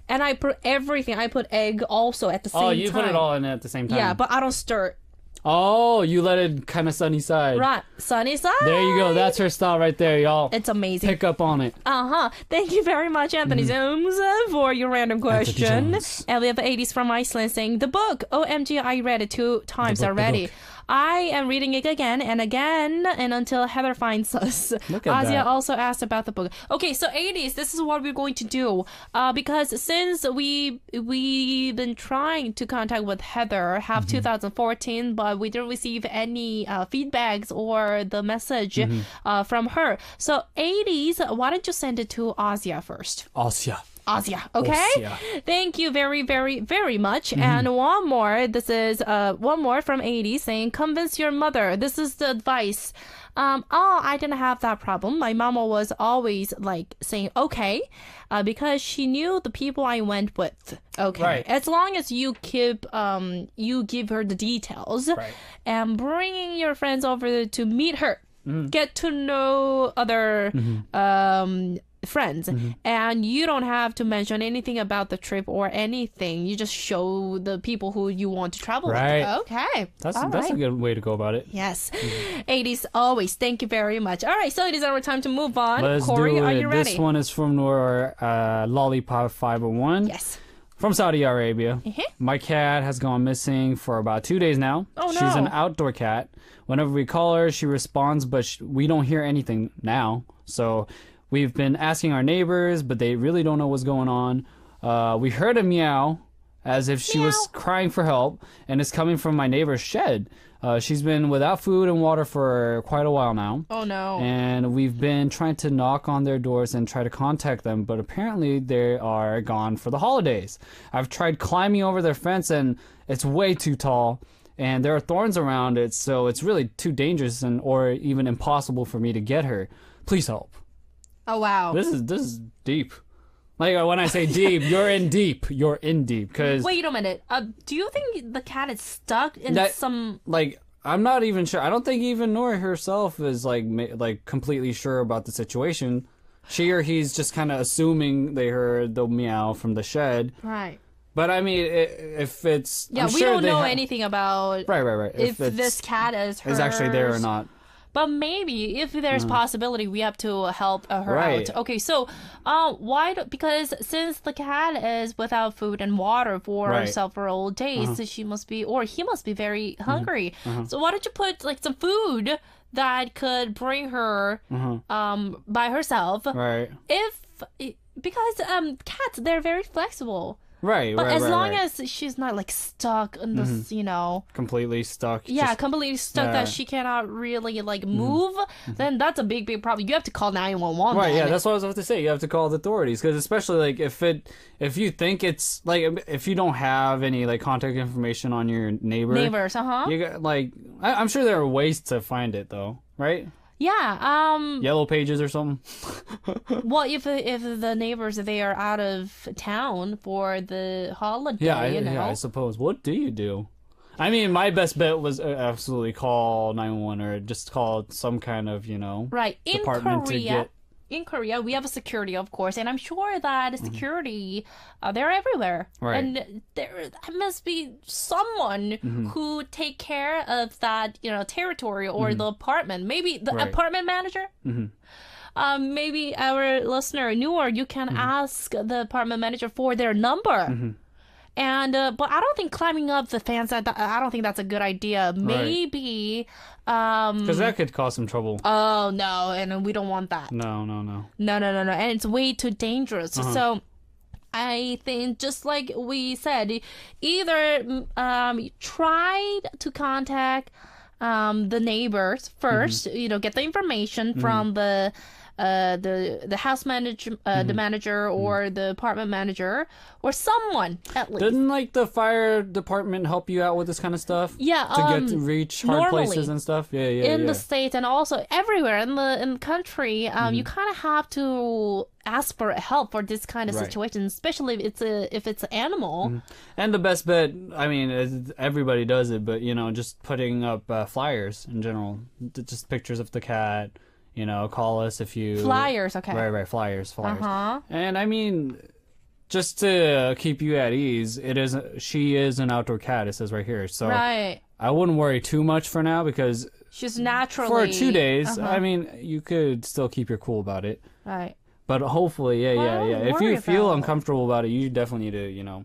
and I put everything. I put egg also at the same oh, time. you put it all in at the same time. Yeah, but I don't stir. Oh, you let it kind of sunny side. Right, sunny side. There you go. That's her style right there, y'all. It's amazing. Pick up on it. Uh huh. Thank you very much, Anthony Jones, uh, for your random question. Jones. And we have 80s from Iceland saying, The book. OMG, I read it two times book, already. I am reading it again and again, and until Heather finds us. Look at Asia that. also asked about the book. Okay, so 80s, this is what we're going to do. Uh, because since we we've been trying to contact with Heather, have Mm-hmm. 2014, but we didn't receive any uh, feedbacks or the message Mm-hmm. uh, from her. So 80s, why don't you send it to Asia first? Asia. Asia. Okay. Asia. Thank you very, very, very much. And one more. This is uh one more from 80 saying, "Convince your mother." This is the advice. Um, oh, I didn't have that problem. My mama was always like saying, "Okay," uh, because she knew the people I went with. Okay, Right. as long as you keep um you give her the details Right. and bringing your friends over to meet her, Mm-hmm. get to know other um friends Mm-hmm. and you don't have to mention anything about the trip or anything you just show the people who you want to travel Right. with okay That's All that's right. a good way to go about it. yes 80s always thank you very much all right so it is our time to move on Let's cory do are it. you ready This one is from our uh, Lollipop 501 yes from Saudi Arabia. Mhm. My cat has gone missing for about two days now. Oh, She's no. an outdoor cat. Whenever we call her, she responds, but sh- we don't hear anything now. So we've been asking our neighbors, but they really don't know what's going on. Uh, we heard a meow as if she was crying for help, and it's coming from my neighbor's shed. Uh, she's been without food and water for quite a while now oh no and we've been trying to knock on their doors and try to contact them, but apparently they are gone for the holidays. I've tried climbing over their fence and it's way too tall, and there are thorns around it, so it's really too dangerous and or even impossible for me to get her. Please help. Oh wow This is this is deep. Like when I say (laughs) deep, you're in deep. You're in deep because wait a minute uh, do you think the cat is stuck in That- some like I'm not even sure. I don't think even Nora herself is like ma- like completely sure about the situation. She or he's just kind of assuming they heard the meow from the shed. right But I mean, if it's yeah I'm we sure don't know ha- anything about Right, right, right. if, it's, this cat is hers. is actually there or not. But maybe if there's possibility, we have to help uh, her. Right. out. Okay, so uh, why? Do, because since the cat is without food and water for Right. Uh-huh. several days, she must be, or he must be very Mm-hmm. hungry. So why don't you put like some food that could bring her um by herself? Right, If because um cats they're very flexible. Right, But right, as right, long right. Mm-hmm. as she's not like stuck in this, you know, completely stuck. yeah, just- completely stuck that she cannot really like move, then that's a big, big problem. You have to call nine one one. Right, yeah, that's what I was about to say. You have to call the authorities because, especially like if it, if you think it's like if you don't have any like contact information on your neighbor, neighbors, uh huh. you got like I, I'm sure there are ways to find it though, right? Yeah. Um. Yellow pages or something. (laughs) Well, if if the neighbors they are out of town for the holiday, Yeah, I, you know. yeah, I suppose. What do you do? I mean, my best bet was uh, absolutely call 911 or just call some kind of, you know, Right. In department to Korea, get- in Korea, we have a security, of course, and I'm sure that security, uh, they're everywhere. Mm-hmm. Right. And there must be someone Mm-hmm. who take care of that, you know, territory or the apartment. Maybe the Mm-hmm. Right. apartment manager. Mm-hmm. Um, maybe our listener knew, or you can Mm-hmm. ask the apartment manager for their number. And uh, but I don't think climbing up the fence. I, I don't think that's a good idea. Maybe. Um, because that could cause some trouble. Oh no, and we don't want that. no, no, no. No, no, no, no, and it's way too dangerous. Uh-huh. So. I think just like we said, either um, tried to contact um, the neighbors 1st Mm-hmm. you know, get the information from the uh, the the house manager, uh, Mm-hmm. the manager, or the apartment manager, or someone at least. Didn't like the fire department help you out with this kind of stuff? Yeah, To get to um, reach hard normally, places and stuff? Yeah, yeah, in yeah. the state and also everywhere in the in the country, um, you kind of have to ask for help for this kind of Right. situation, especially if it's a if it's an animal. And the best bet, I mean, is- everybody does it, but you know, just putting up uh, flyers in general, just pictures of the cat. You know, call us if you Flyers, okay. Right, right, flyers, flyers. Uh-huh. And I mean, just to keep you at ease, it is she is an outdoor cat. It says right here, so Right. I wouldn't worry too much for now because She's naturally for two days, Uh-huh. I mean, you could still keep your cool about it. Right. But hopefully, yeah, yeah, Well, yeah. If you feel about- uncomfortable about it, you definitely need to, you know,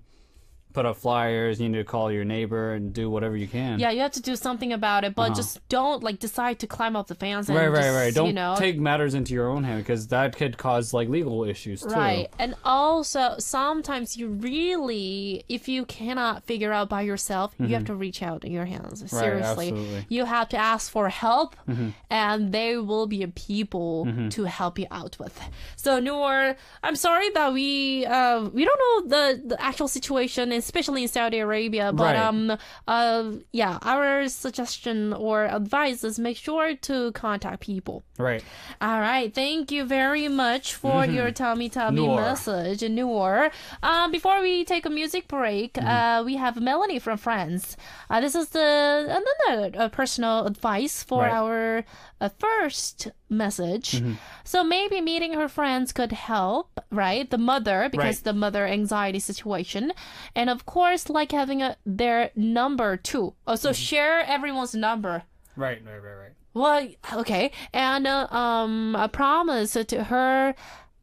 put up flyers. You need to call your neighbor and do whatever you can. Yeah, you have to do something about it, but just don't like decide to climb up the fence and Uh-huh. Right, right, just, right. Don't you know, take matters into your own hand because that could cause like legal issues too. Right. And also, sometimes you really, if you cannot figure out by yourself, you have to reach out in your hands. Seriously. absolutely. Mm-hmm. You have to ask for help, and there will be people to help you out with. So, Noor, I'm sorry that we uh, we don't know the, the actual situation, especially in Saudi Arabia, but Right. um uh yeah, our suggestion or advice is make sure to contact people. Right. All right, thank you very much for your tummy tummy Noor. message, Noor. Um, before we take a music break, uh, we have Melanie from France. Uh, this is the another uh, personal advice for Right. our uh, first message. So maybe meeting her friends could help, right? The mother because Right. the mother anxiety situation, and of course, like having a their number too. Oh, so share everyone's number. Right. Right. Right. Right. Well, okay, and uh, um, a promise to her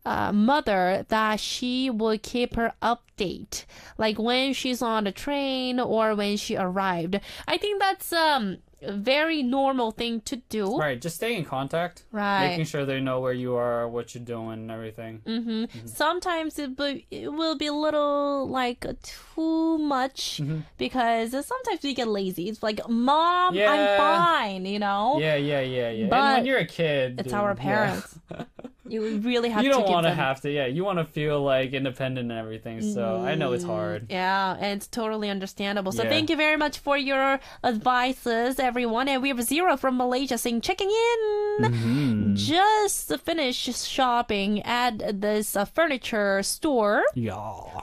uh, mother that she will keep her update, like when she's on the train or when she arrived. I think that's um a very normal thing to do. Right. Just stay in contact. Right. Making sure they know where you are, what you're doing, and everything. Mm-hmm. Sometimes it, be, it will be a little like too much Mm-hmm. because sometimes we get lazy. It's like, mom, Yeah. I'm fine, you know. Yeah. Yeah. Yeah. Yeah. But and when you're a kid, It's dude, our yeah. (laughs) You really have to you don't want to have to. Yeah. You want to feel like independent and everything. So I know it's hard. Yeah, and it's totally understandable. So Yeah. thank you very much for your advices, everyone. And we have Zero from Malaysia saying checking in. Mm-hmm. Just finished shopping at this uh, furniture store. Yeah.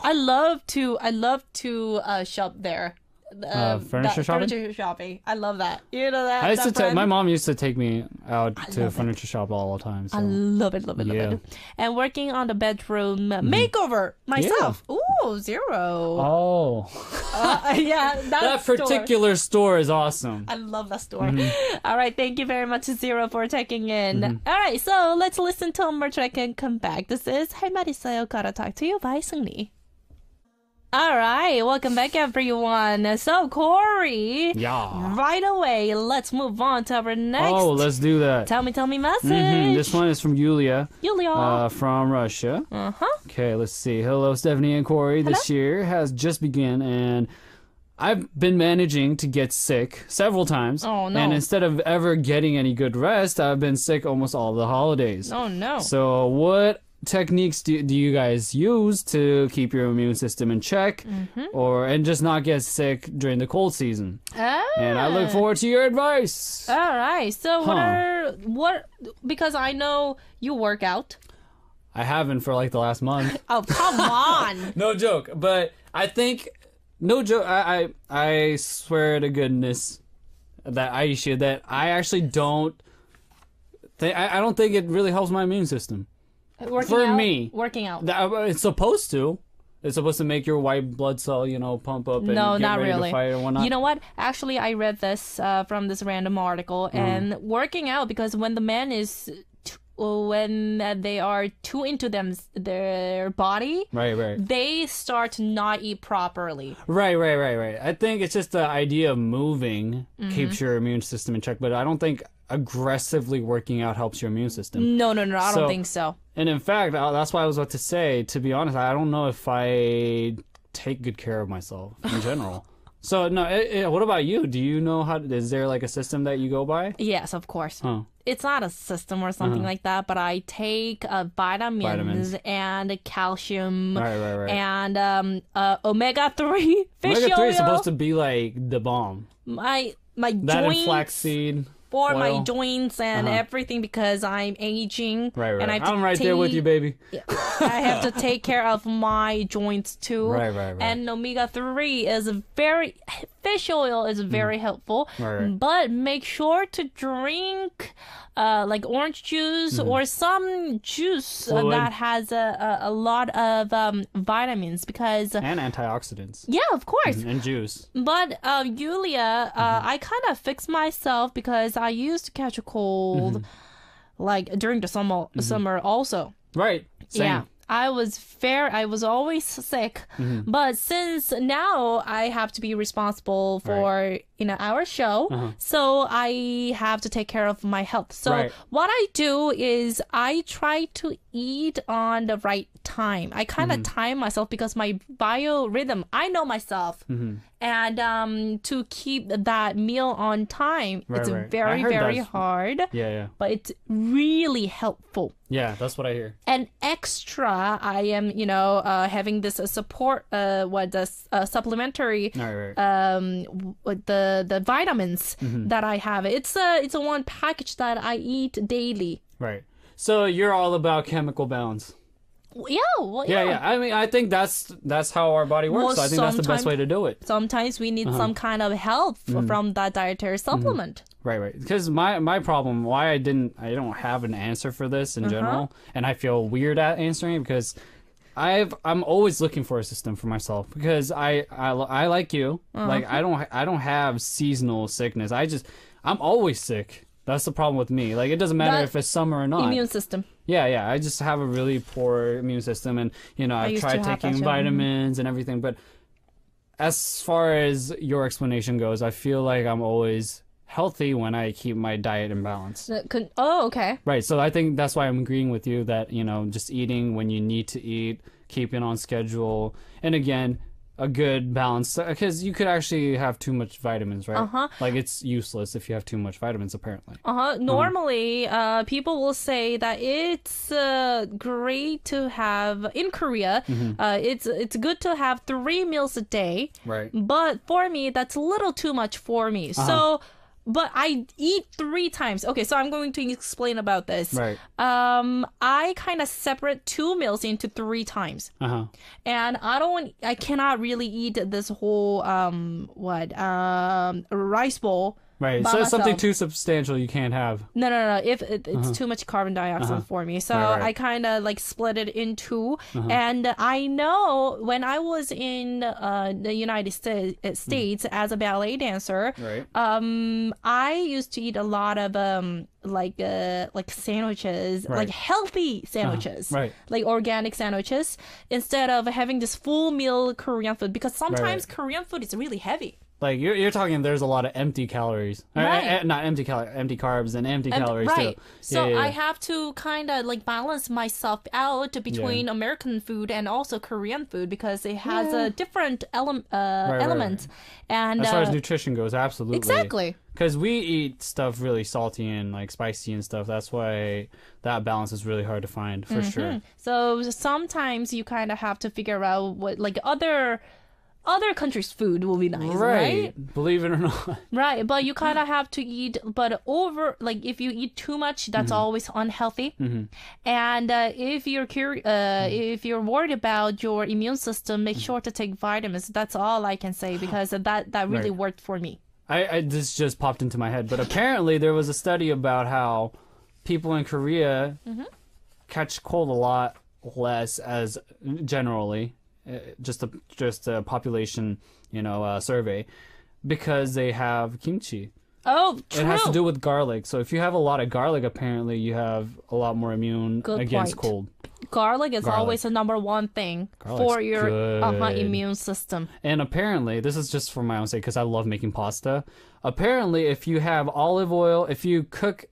I love to. I love to uh, shop there uh, um, furniture that, shopping. Furniture shopping. I love that. You know that. I used that to take my mom used to take me out I to a furniture it. shop all the time. So. I love it, love it, love yeah. it. And working on the bedroom mm-hmm. makeover myself. Yeah. Ooh, zero. Oh. Uh, (laughs) yeah, (laughs) that, that particular store. is awesome. I love that store. Mm-hmm. (laughs) All right, thank you very much, Zero, for checking in. Mm-hmm. All right, so let's listen to a more track and come back. This is Hey Marisa, Gotta talk to you. by, Seungri. All right, welcome back, everyone. So, Cory, Yeah. right away, let's move on to our next. Oh, let's do that. Tell me, tell me message. Mhm, This one is from Yulia, Yulia. uh, from Russia. Uh huh. Okay, let's see. Hello, Stephanie and Cory. Hello? This year has just begun, and I've been managing to get sick several times. Oh, no. And instead of ever getting any good rest, I've been sick almost all the holidays. Oh no. So, what techniques do, do you guys use to keep your immune system in check, Mm-hmm. or and just not get sick during the cold season? Ah. And I look forward to your advice. All right. So, what are what? Because I know you work out. I haven't for like the last month. (laughs) Oh, come on. (laughs) no joke, but I think no joke. I I, I swear to goodness that Aisha that I actually don't. Think, I, I don't think it really helps my immune system. Working For out? me. Working out. That- uh, It's supposed to. It's supposed to make your white blood cell, you know, pump up and No, get not ready really. to fight and whatnot. You know what? Actually, I read this uh, from this random article, Mm. and working out because when the man is, when they are too into them their body, right, right, they start to not eat properly. right, right, right, right. I think it's just the idea of moving Mm-hmm. keeps your immune system in check, but I don't think aggressively working out helps your immune system. No, no, no, I don't think so. And in fact, uh, that's why I was about to say. To be honest, I don't know if I take good care of myself in (laughs) general. so no, it, it- what about you? Do you know how? Is there like a system that you go by? Yes, of course. Huh. It's not a system or something like that, but I take uh, vitamins, Uh-huh. Vitamins. and calcium Right, right, right. and um, uh, omega three (laughs) fish Omega three is supposed to be like the bomb. my my That and joints flaxseed. For my joints and Uh-huh. everything because I'm aging. Right, right. And I I'm right there with take- you, baby. I have to take care of my joints too. (laughs) Right, right, right. And omega three is very fish oil is very helpful. Mm. Right, right. But make sure to drink uh, like orange juice or some juice uh, Mm-hmm. Fluid. that has a, a, a lot of um, vitamins because And antioxidants. yeah, of course. And juice. But uh, Yulia, uh, Mm-hmm. I kind of fixed myself because I used to catch a cold, Mm-hmm. like during the summer. Summer also. Right. Same. Yeah. I was fair. I was always sick, Mm-hmm. but since now I have to be responsible for you know our show, so I have to take care of my health. So Uh-huh. Right. what I do is I try to eat on the right time. I kind of Mm-hmm. time myself because my biorhythm. I know myself, Mm-hmm. and um, to keep that meal on time, Right, it's right. Very very hard. Yeah, yeah, But it's really helpful yeah. That's what I hear. and extra i am you know uh, having this uh, support uh, what the uh, supplementary right, right. um the the vitamins Mm-hmm. that i have it's a it's a one package that i eat daily right. So you're all about chemical balance. yeah well, Yeah, yeah, yeah. I mean, I think that's that's how our body works. Well, so I think that's the best way to do it. sometimes we Uh-huh. need some kind of help Mm-hmm. from that dietary supplement Right, right. Because my my problem, why I didn't, I don't have an answer for this Uh-huh. in general, and I feel weird at answering it because I've I'm always looking for a system for myself because I I, I like you, Uh-huh. like I don't I don't have seasonal sickness. I just I'm always sick. That's the problem with me. Like it doesn't matter That if it's summer or not. immune system Yeah, yeah. I just have a really poor immune system, and you know, I've tried to have that taking. Mm-hmm. vitamins and everything. But as far as your explanation goes, I feel like I'm always healthy when I keep my diet in balance. Con- oh okay Right. So I think that's why I'm agreeing with you that you know, just eating when you need to eat, keeping on schedule, and again. A good balance because you could actually have too much vitamins, right? Uh-huh. Like it's useless if you have too much vitamins. Apparently, Uh-huh. Normally, uh, people will say that it's uh, great to have in Korea. Uh, it's it's good to have three meals a day. right? But for me, that's a little too much for me. So, but I eat three times. Okay, so I'm going to explain about this. Right. Um, I kind of separate two meals into three times, Uh huh. and I don't. I cannot really eat this whole um what um rice bowl. Right. So it's something myself. too substantial you can't have. No, no, no. If it, it's too much carbon dioxide for me, so Uh-huh. Right, right. I kind of like split it in 2 And I know when I was in uh, the United Sta- uh, States as a ballet dancer. Right. um, I used to eat a lot of um like uh like sandwiches, Right. like healthy sandwiches, right. like organic sandwiches, instead of having this full meal Korean food because sometimes Korean food is really heavy. Like you're, you're talking, there's a lot of empty calories, Uh, Right. uh, uh, not empty cal- empty carbs and empty And- calories right. too. So Yeah, yeah, I have to kind of like balance myself out between American food and also Korean food because it has a different ele- uh, right, element. And as far as uh, nutrition goes, absolutely. exactly. Because we eat stuff really salty and like spicy and stuff. That's why that balance is really hard to find for sure. So sometimes you kind of have to figure out what like other other countries' food will be nice, right? right? Believe it or not. Right, but you kind of have to eat, but over like if you eat too much, that's Mm-hmm. always unhealthy. And uh, if you're cur- uh, Mm-hmm. if you're worried about your immune system, make sure to take vitamins. That's all I can say because (sighs) that that really Right. worked for me. I, I this just popped into my head, but apparently there was a study about how people in Korea Mm-hmm. catch cold a lot less as generally, just a just a population you know uh, survey, because they have kimchi. Oh, true. It has to do with garlic. So if you have a lot of garlic, apparently you have a lot more immune Good against point. cold. Garlic is Garlic. always the number one thing Garlic's for your uh-huh, immune system. And apparently, this is just for my own sake because I love making pasta. Apparently, if you have olive oil, if you cook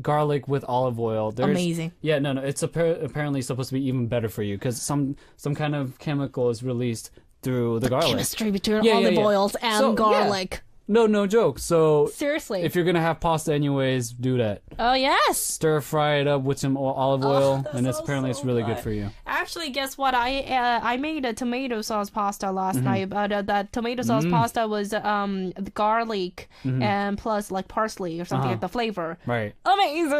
garlic with olive oil, there's Amazing. Yeah, no, no, it's appar- apparently supposed to be even better for you because some some kind of chemical is released through the, garlic. Chemistry between Yeah, yeah, olive yeah. oils and So, yeah. garlic. No, no joke. So Seriously. if you're gonna have pasta anyways, do that. oh yes. Stir fry it up with some o- olive oil, that (laughs) and it's sounds apparently so it's really good good. for you. Actually, guess what? I uh, I made a tomato sauce pasta last Mm-hmm. night, but uh, that tomato sauce Mm. pasta was um the garlic and plus like parsley or something Mm-hmm. Uh-huh. like the flavor. Right. Amazing I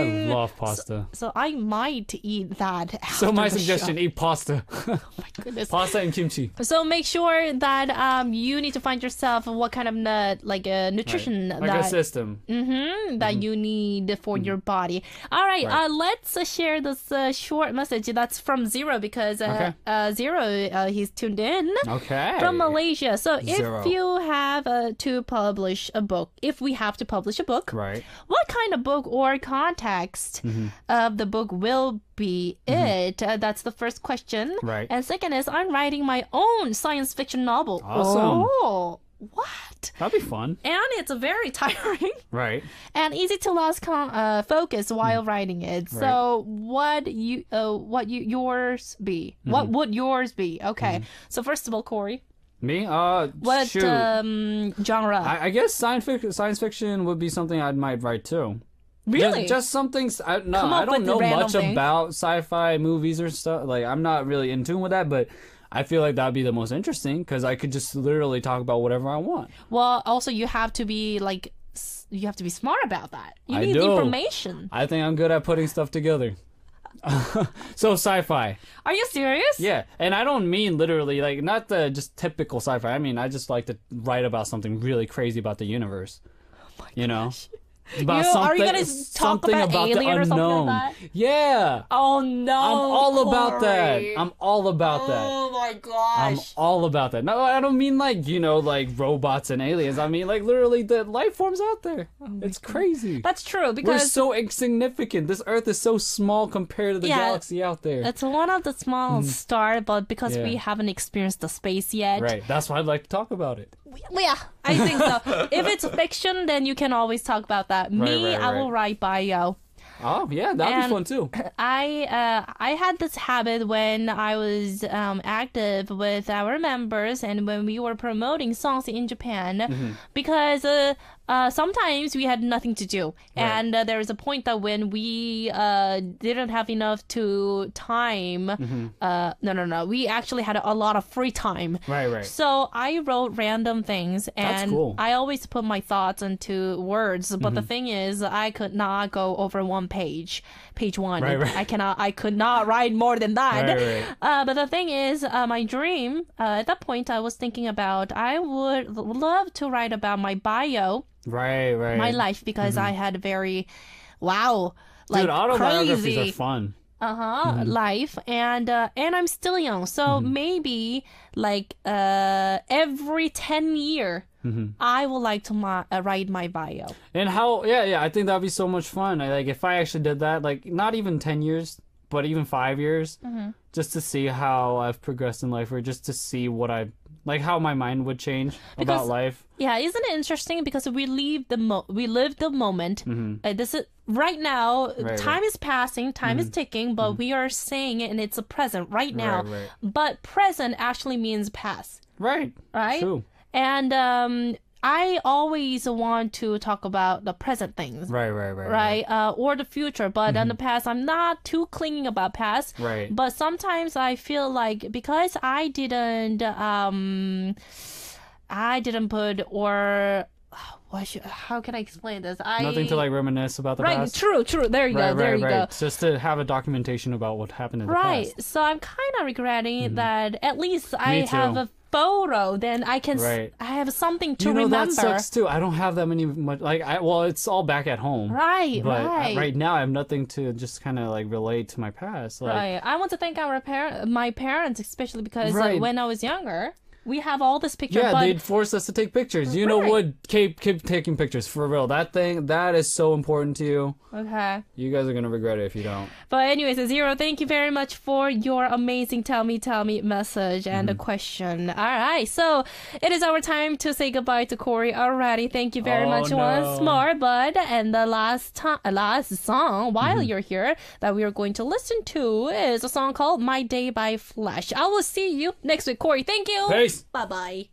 Amazing. love pasta. So I might eat that. So after my the suggestion: eat pasta, (laughs) Oh my Goodness. pasta and kimchi. So make sure that um, you need to find yourself what kind of uh, like uh, nutrition like a that system. Mhm, that you need for your body. All right, Mm-hmm. Right. Uh, let's uh, share this uh, short message. That's from Zero because uh, Okay. Zero uh, he's tuned in. Okay. From Malaysia. So Zero. if you have uh, to publish a book, if we have to publish a book, Right. what kind of book or context Mm-hmm. of the book will be it? Uh, that's the first question. Right. And second is, I'm writing my own science fiction novel. Awesome. Oh, what? That'd be fun. And it's a very (laughs) tiring Right. and easy to lose con- uh, focus while writing it. So, what you uh, what you yours be? What would yours be? Okay. So first of all, Cory, Me? Uh, what shoot. um, genre? I, I guess science fiction, science fiction would be something I might write too. really? Just, just something. I, no, I don't know much thing. about sci-fi movies or stuff. Like, I'm not really in tune with that, but I feel like that'd be the most interesting because I could just literally talk about whatever I want. well, also you have to be like s- you have to be smart about that. You I need do. information. I think I'm good at putting stuff together. (laughs) so sci-fi, Are you serious? yeah, and I don't mean literally like not the just typical sci-fi. I mean I just like to write about something really crazy about the universe. Oh you know, about You- are you something- gonna talk something about about the alien or something like that? Yeah, Oh no! I'm all about that. I'm all about that. Oh my gosh. I'm all about that. No, I don't mean like you know like robots and aliens. I mean like literally the life forms out there. Oh it's crazy. That's true because We're so insignificant. This Earth is so small compared to the Yeah. galaxy out there. it's one of the small hmm. star, but because. Yeah. we haven't experienced the space yet, Right. That's why I'd like to talk about it. Well, yeah, I think so. if it's fiction, then you can always talk about that. Me, right, I will write bio. Oh yeah, that'd And- be fun too. I uh, I had this habit when I was um, active with our members and when we were promoting songs in Japan, Mm-hmm. because uh, uh, sometimes we had nothing to do, and uh, there was a point that when we uh, didn't have enough to time, Mm-hmm. uh, no no no, we actually had a lot of free time. Right, right. So I wrote random things, and cool. Mm-hmm. I always put my thoughts into words. But the thing is, I could not go over one page, page one. Right, right. I cannot. I could not write more than that. Right. Uh, but the thing is, uh, my dream uh, at that point, I was thinking about I would love to write about my bio, Right, right. my life, because I had very, wow, like Mm-hmm. Dude, autobiographies crazy are fun. Uh-huh life and uh and i'm still young so maybe like uh every 10 year i would like to ma- uh, write my bio And how? Yeah, yeah. I think that'd be so much fun. I, like if I actually did that, like not even ten years, but even five years, Mm-hmm. just to see how I've progressed in life, or just to see what I like, how my mind would change Because- about life. yeah isn't it interesting because we leave the mo- we live the moment uh, this is right now Mm-hmm. Right, time right. is passing time is ticking but we are saying it and it's a present right now right. but present actually means past Right. right True. and um i always want to talk about the present things Right, right, right. right? Uh, or the future. But in the past, I'm not too clinging about past. Mm-hmm. Right. But sometimes I feel like because I didn't, um, I didn't put or (sighs) what should, how can I explain this? I Nothing to like reminisce about the past. right. past. True. True. There you Right, go. There right, you right. go. Just to have a documentation about what happened in the past. Right. So I'm kind of regretting that. At least I have a photo. Then I can. Right. I have something to you know remember. that sucks too. I don't have that many much like I well, it's all back at home. Right. But uh, right. right now, I have nothing to just kind of like relate to my past. Like, Right. I want to thank our parent, my parents, especially because uh, when I was younger, we have all this picture. Yeah, but they'd force us to take pictures. You know what? Keep keep taking pictures for real. That thing that is so important to you. okay. You guys are gonna regret it if you don't. But anyways, Zero, thank you very much for your amazing tell me tell me message and a Mm-hmm. question. All right, so it is our time to say goodbye to Cory already. Thank you very Oh, much no. once more, bud. And the last time, last song while Mm-hmm. you're here that we are going to listen to is a song called "My Day" by Flash. I will see you next week, Cory. Thank you. Peace. Bye bye.